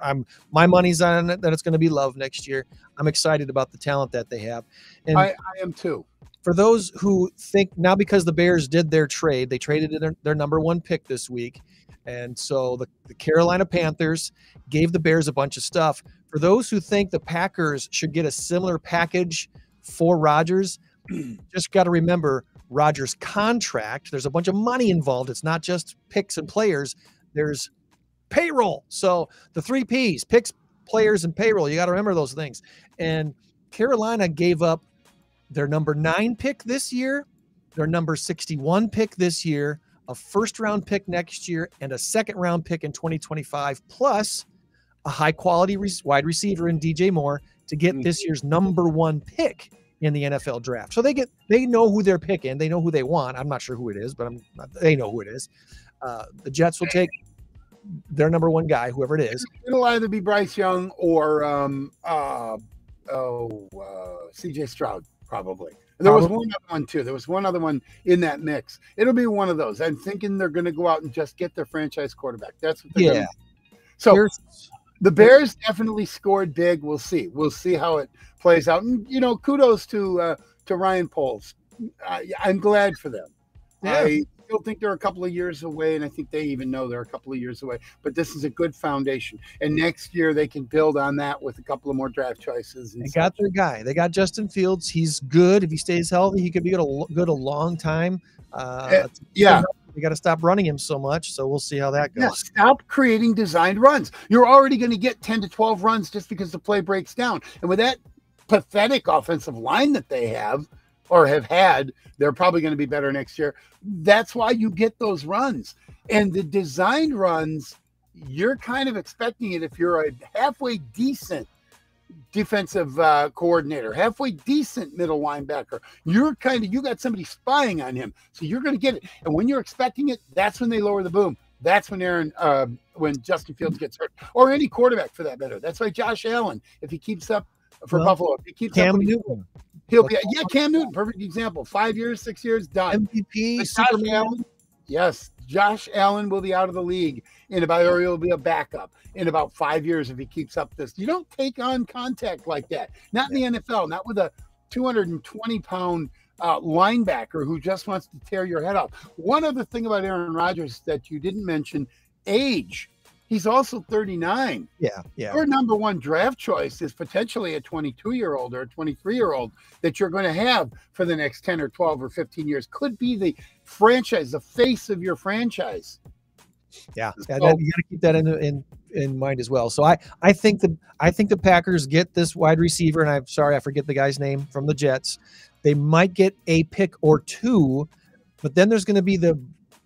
I'm my money's on it that it's going to be Love next year. I'm excited about the talent that they have. And I, I am too. for those who think now because the Bears did their trade, they traded their, their number one pick this week. And so the, the Carolina Panthers gave the Bears a bunch of stuff. For those who think the Packers should get a similar package for Rodgers, (clears throat) just got to remember Rodgers' contract. There's a bunch of money involved. It's not just picks and players, there's payroll. So the three P's picks, players, and payroll. You got to remember those things. And Carolina gave up their number nine pick this year, their number 61 pick this year, a first round pick next year, and a second round pick in 2025, plus a high quality wide receiver in DJ Moore to get this year's number one pick in the NFL draft. So they get they know who they're picking, they know who they want. I'm not sure who it is, but I'm they know who it is. Uh, the Jets will take their number one guy, whoever it is. It'll either be Bryce Young or um uh oh uh CJ Stroud, probably. There was one other one too. There was one other one in that mix. It'll be one of those. I'm thinking they're gonna go out and just get their franchise quarterback. That's what they're Yeah. gonna. So Here's- the Bears definitely scored big. We'll see. We'll see how it plays out. And you know, kudos to uh, to Ryan Poles. I, I'm glad for them. Yeah. I still think they're a couple of years away, and I think they even know they're a couple of years away. But this is a good foundation, and next year they can build on that with a couple of more draft choices. And They got their guy. They got Justin Fields. He's good. If he stays healthy, he could be good a, good a long time. Uh, Eh, yeah. You got to stop running him so much. So we'll see how that goes. Yeah, stop creating designed runs. You're already going to get 10 to 12 runs just because the play breaks down. And with that pathetic offensive line that they have or have had, they're probably going to be better next year. That's why you get those runs. And the designed runs, you're kind of expecting it if you're a halfway decent defensive uh, coordinator, halfway decent middle linebacker. You're kind of you got somebody spying on him, so you're going to get it. And when you're expecting it, that's when they lower the boom. That's when Aaron, uh, when Justin Fields gets hurt, or any quarterback for that matter. That's why Josh Allen, if he keeps up for Well, Buffalo, if he keeps Cam up, Newton, he'll be yeah. Cam Newton, perfect example. Five years, six years, done. MVP, Superman. Allen, yes, Josh Allen will be out of the league in about, or he'll be a backup in about five years if he keeps up this. You don't take on contact like that. Not in the NFL. Not with a 220 pound uh, linebacker who just wants to tear your head off. One other thing about Aaron Rodgers that you didn't mention: age. He's also 39. Yeah, yeah. Your number one draft choice is potentially a 22 year old or a 23 year old that you're going to have for the next 10 or 12 or 15 years. Could be the franchise, the face of your franchise. Yeah, yeah, So- that, you got to keep that in, in in mind as well. So I I think the I think the Packers get this wide receiver, and I'm sorry I forget the guy's name from the Jets. They might get a pick or two, but then there's going to be the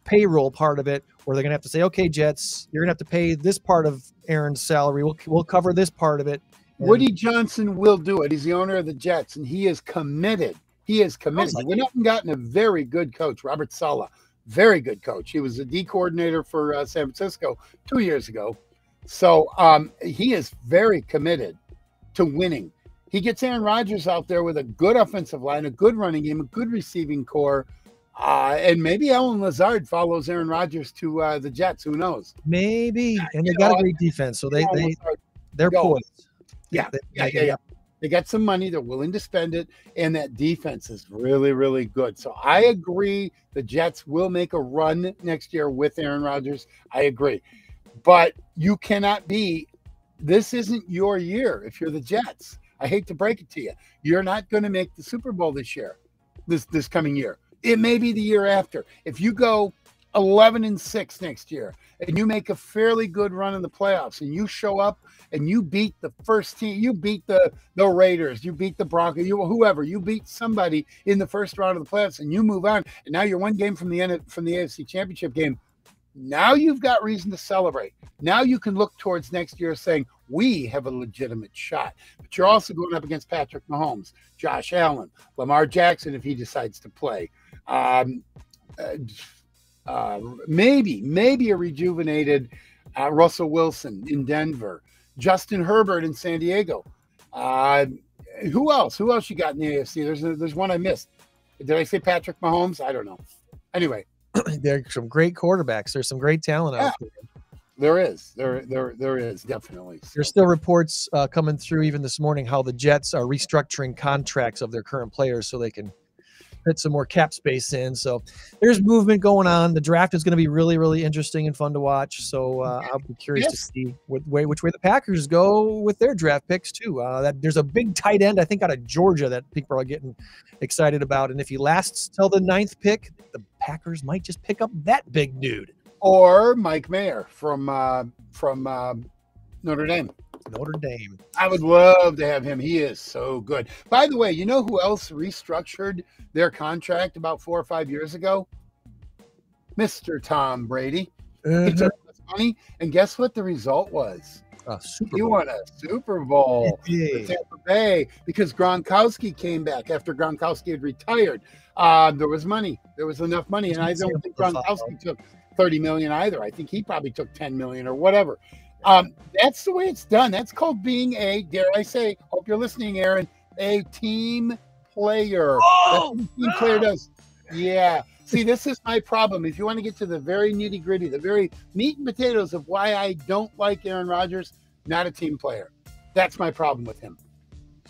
payroll part of it where they're going to have to say, okay, Jets, you're going to have to pay this part of Aaron's salary. We'll we'll cover this part of it. And- Woody Johnson will do it. He's the owner of the Jets, and he is committed. He is committed. like out and gotten a very good coach, Robert Saleh. Very good coach. He was a D coordinator for uh, San Francisco two years ago. So um, he is very committed to winning. He gets Aaron Rodgers out there with a good offensive line, a good running game, a good receiving corps. Uh, and maybe Allen Lazard follows Aaron Rodgers to uh, the Jets. Who knows? Maybe, and they You got know, a great defense, so they they they're goes. poised. Yeah, They- yeah, they yeah, yeah. They got some money. They're willing to spend it, and that defense is really, really good. So I agree. The Jets will make a run next year with Aaron Rodgers. I agree, but you cannot be. This isn't your year if you're the Jets. I hate to break it to you. You're not going to make the Super Bowl this year, this this coming year. It may be the year after. If you go 11 and 6 next year and you make a fairly good run in the playoffs and you show up and you beat the first team, you beat the the Raiders, you beat the Broncos, you whoever, you beat somebody in the first round of the playoffs and you move on and now you're one game from the end of, from the AFC Championship game. Now you've got reason to celebrate. Now you can look towards next year saying we have a legitimate shot. But you're also going up against Patrick Mahomes, Josh Allen, Lamar Jackson if he decides to play. Um, uh, uh, maybe, maybe a rejuvenated uh, Russell Wilson in Denver, Justin Herbert in San Diego. Uh, who else? Who else you got in the AFC? There's a, there's one I missed. Did I say Patrick Mahomes? I don't know. Anyway, (clears throat) There's some great quarterbacks. There's some great talent out there. there is, there, there, there is definitely. There's still reports uh, coming through even this morning how the Jets are restructuring contracts of their current players so they can put some more cap space in. So there's movement going on. The draft is going to be really, really interesting and fun to watch. So uh, I'll be curious to see what way, which way the Packers go with their draft picks too. Uh, that there's a big tight end I think out of Georgia that people are getting excited about, and if he lasts till the ninth pick, the Packers might just pick up that big dude. Or Mike Mayer from uh, from uh, Notre Dame. Notre Dame. I would love to have him. He is so good. By the way, you know who else restructured their contract about four or five years ago? Mr. Tom Brady. He Mhm. took this money, and guess what the result was? Uh, Super He Bowl. won a Super Bowl Yeah. Tampa Bay because Gronkowski came back after Gronkowski had retired. Uh, there was money. There was enough money, and I don't think Gronkowski took 30 million either. I think he probably took 10 million or whatever. Um, that's the way it's done. That's called being a, dare I say, hope you're listening, Aaron, a team player. A team player does. Yeah. See, this is my problem. If you want to get to the very nitty gritty, the very meat and potatoes of why I don't like Aaron Rodgers, not a team player. That's my problem with him.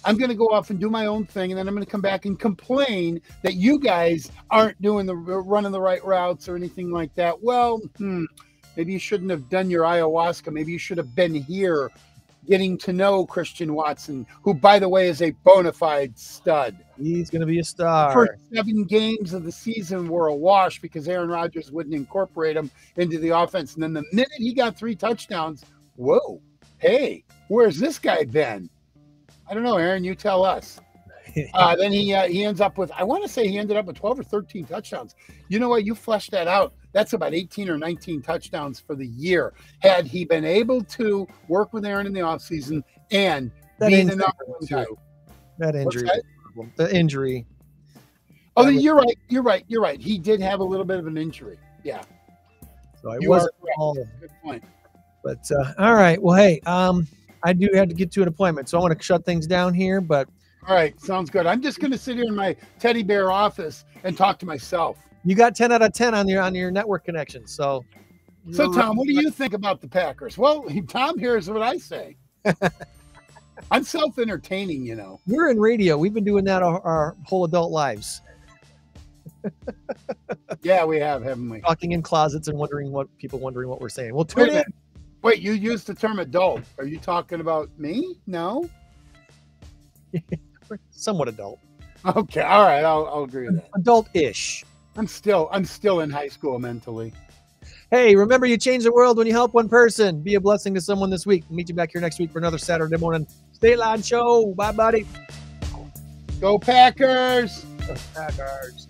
I'm going to go off and do my own thing, and then I'm going to come back and complain that you guys aren't doing the running the right routes or anything like that. Well, hmm, maybe you shouldn't have done your ayahuasca. Maybe you should have been here getting to know Christian Watson, who, by the way, is a bona fide stud. He's going to be a The star. first seven games of the season were a wash because Aaron Rodgers wouldn't incorporate him into the offense. And then the minute he got three touchdowns, whoa, hey, where's this guy been? I don't know, Aaron. You tell us. (laughs) Uh, then he uh, he ends up with I want to say he ended up with 12 or 13 touchdowns. You know what? You flesh that out. That's about 18 or 19 touchdowns for the year. Had he been able to work with Aaron in the offseason and That be the injury, number one guy. That injury. that? The injury. Oh, That you're right. You're right. You're right. He did have a little bit of an injury. Yeah, So it wasn't all. good point. But uh, all right. Well, hey, um, I do have to get to an appointment, so I want to shut things down here. But All right, sounds good. I'm just going to sit here in my teddy bear office and talk to myself. you got ten out of ten on your on your network connection. So. So, Tom, what do you think about the Packers? Well, (laughs) Tom here's what I say. (laughs) I'm self-entertaining, you know. We're in radio. We've been doing that our, our whole adult lives, (laughs) Yeah, we have, haven't we? talking in closets and wondering what people wondering what we're saying. Well, Wait, tune wait, you used the term adult. Are you talking about me? No. Somewhat adult, Okay, all right, I'll, I'll agree with that. adult-ish. I'm still, I'm still in high school mentally. Hey, remember you change the world when you help one person. Be a blessing to someone this week. Meet you back here next week for another Saturday morning Stateline Show. Bye, buddy. Go Packers! Packers.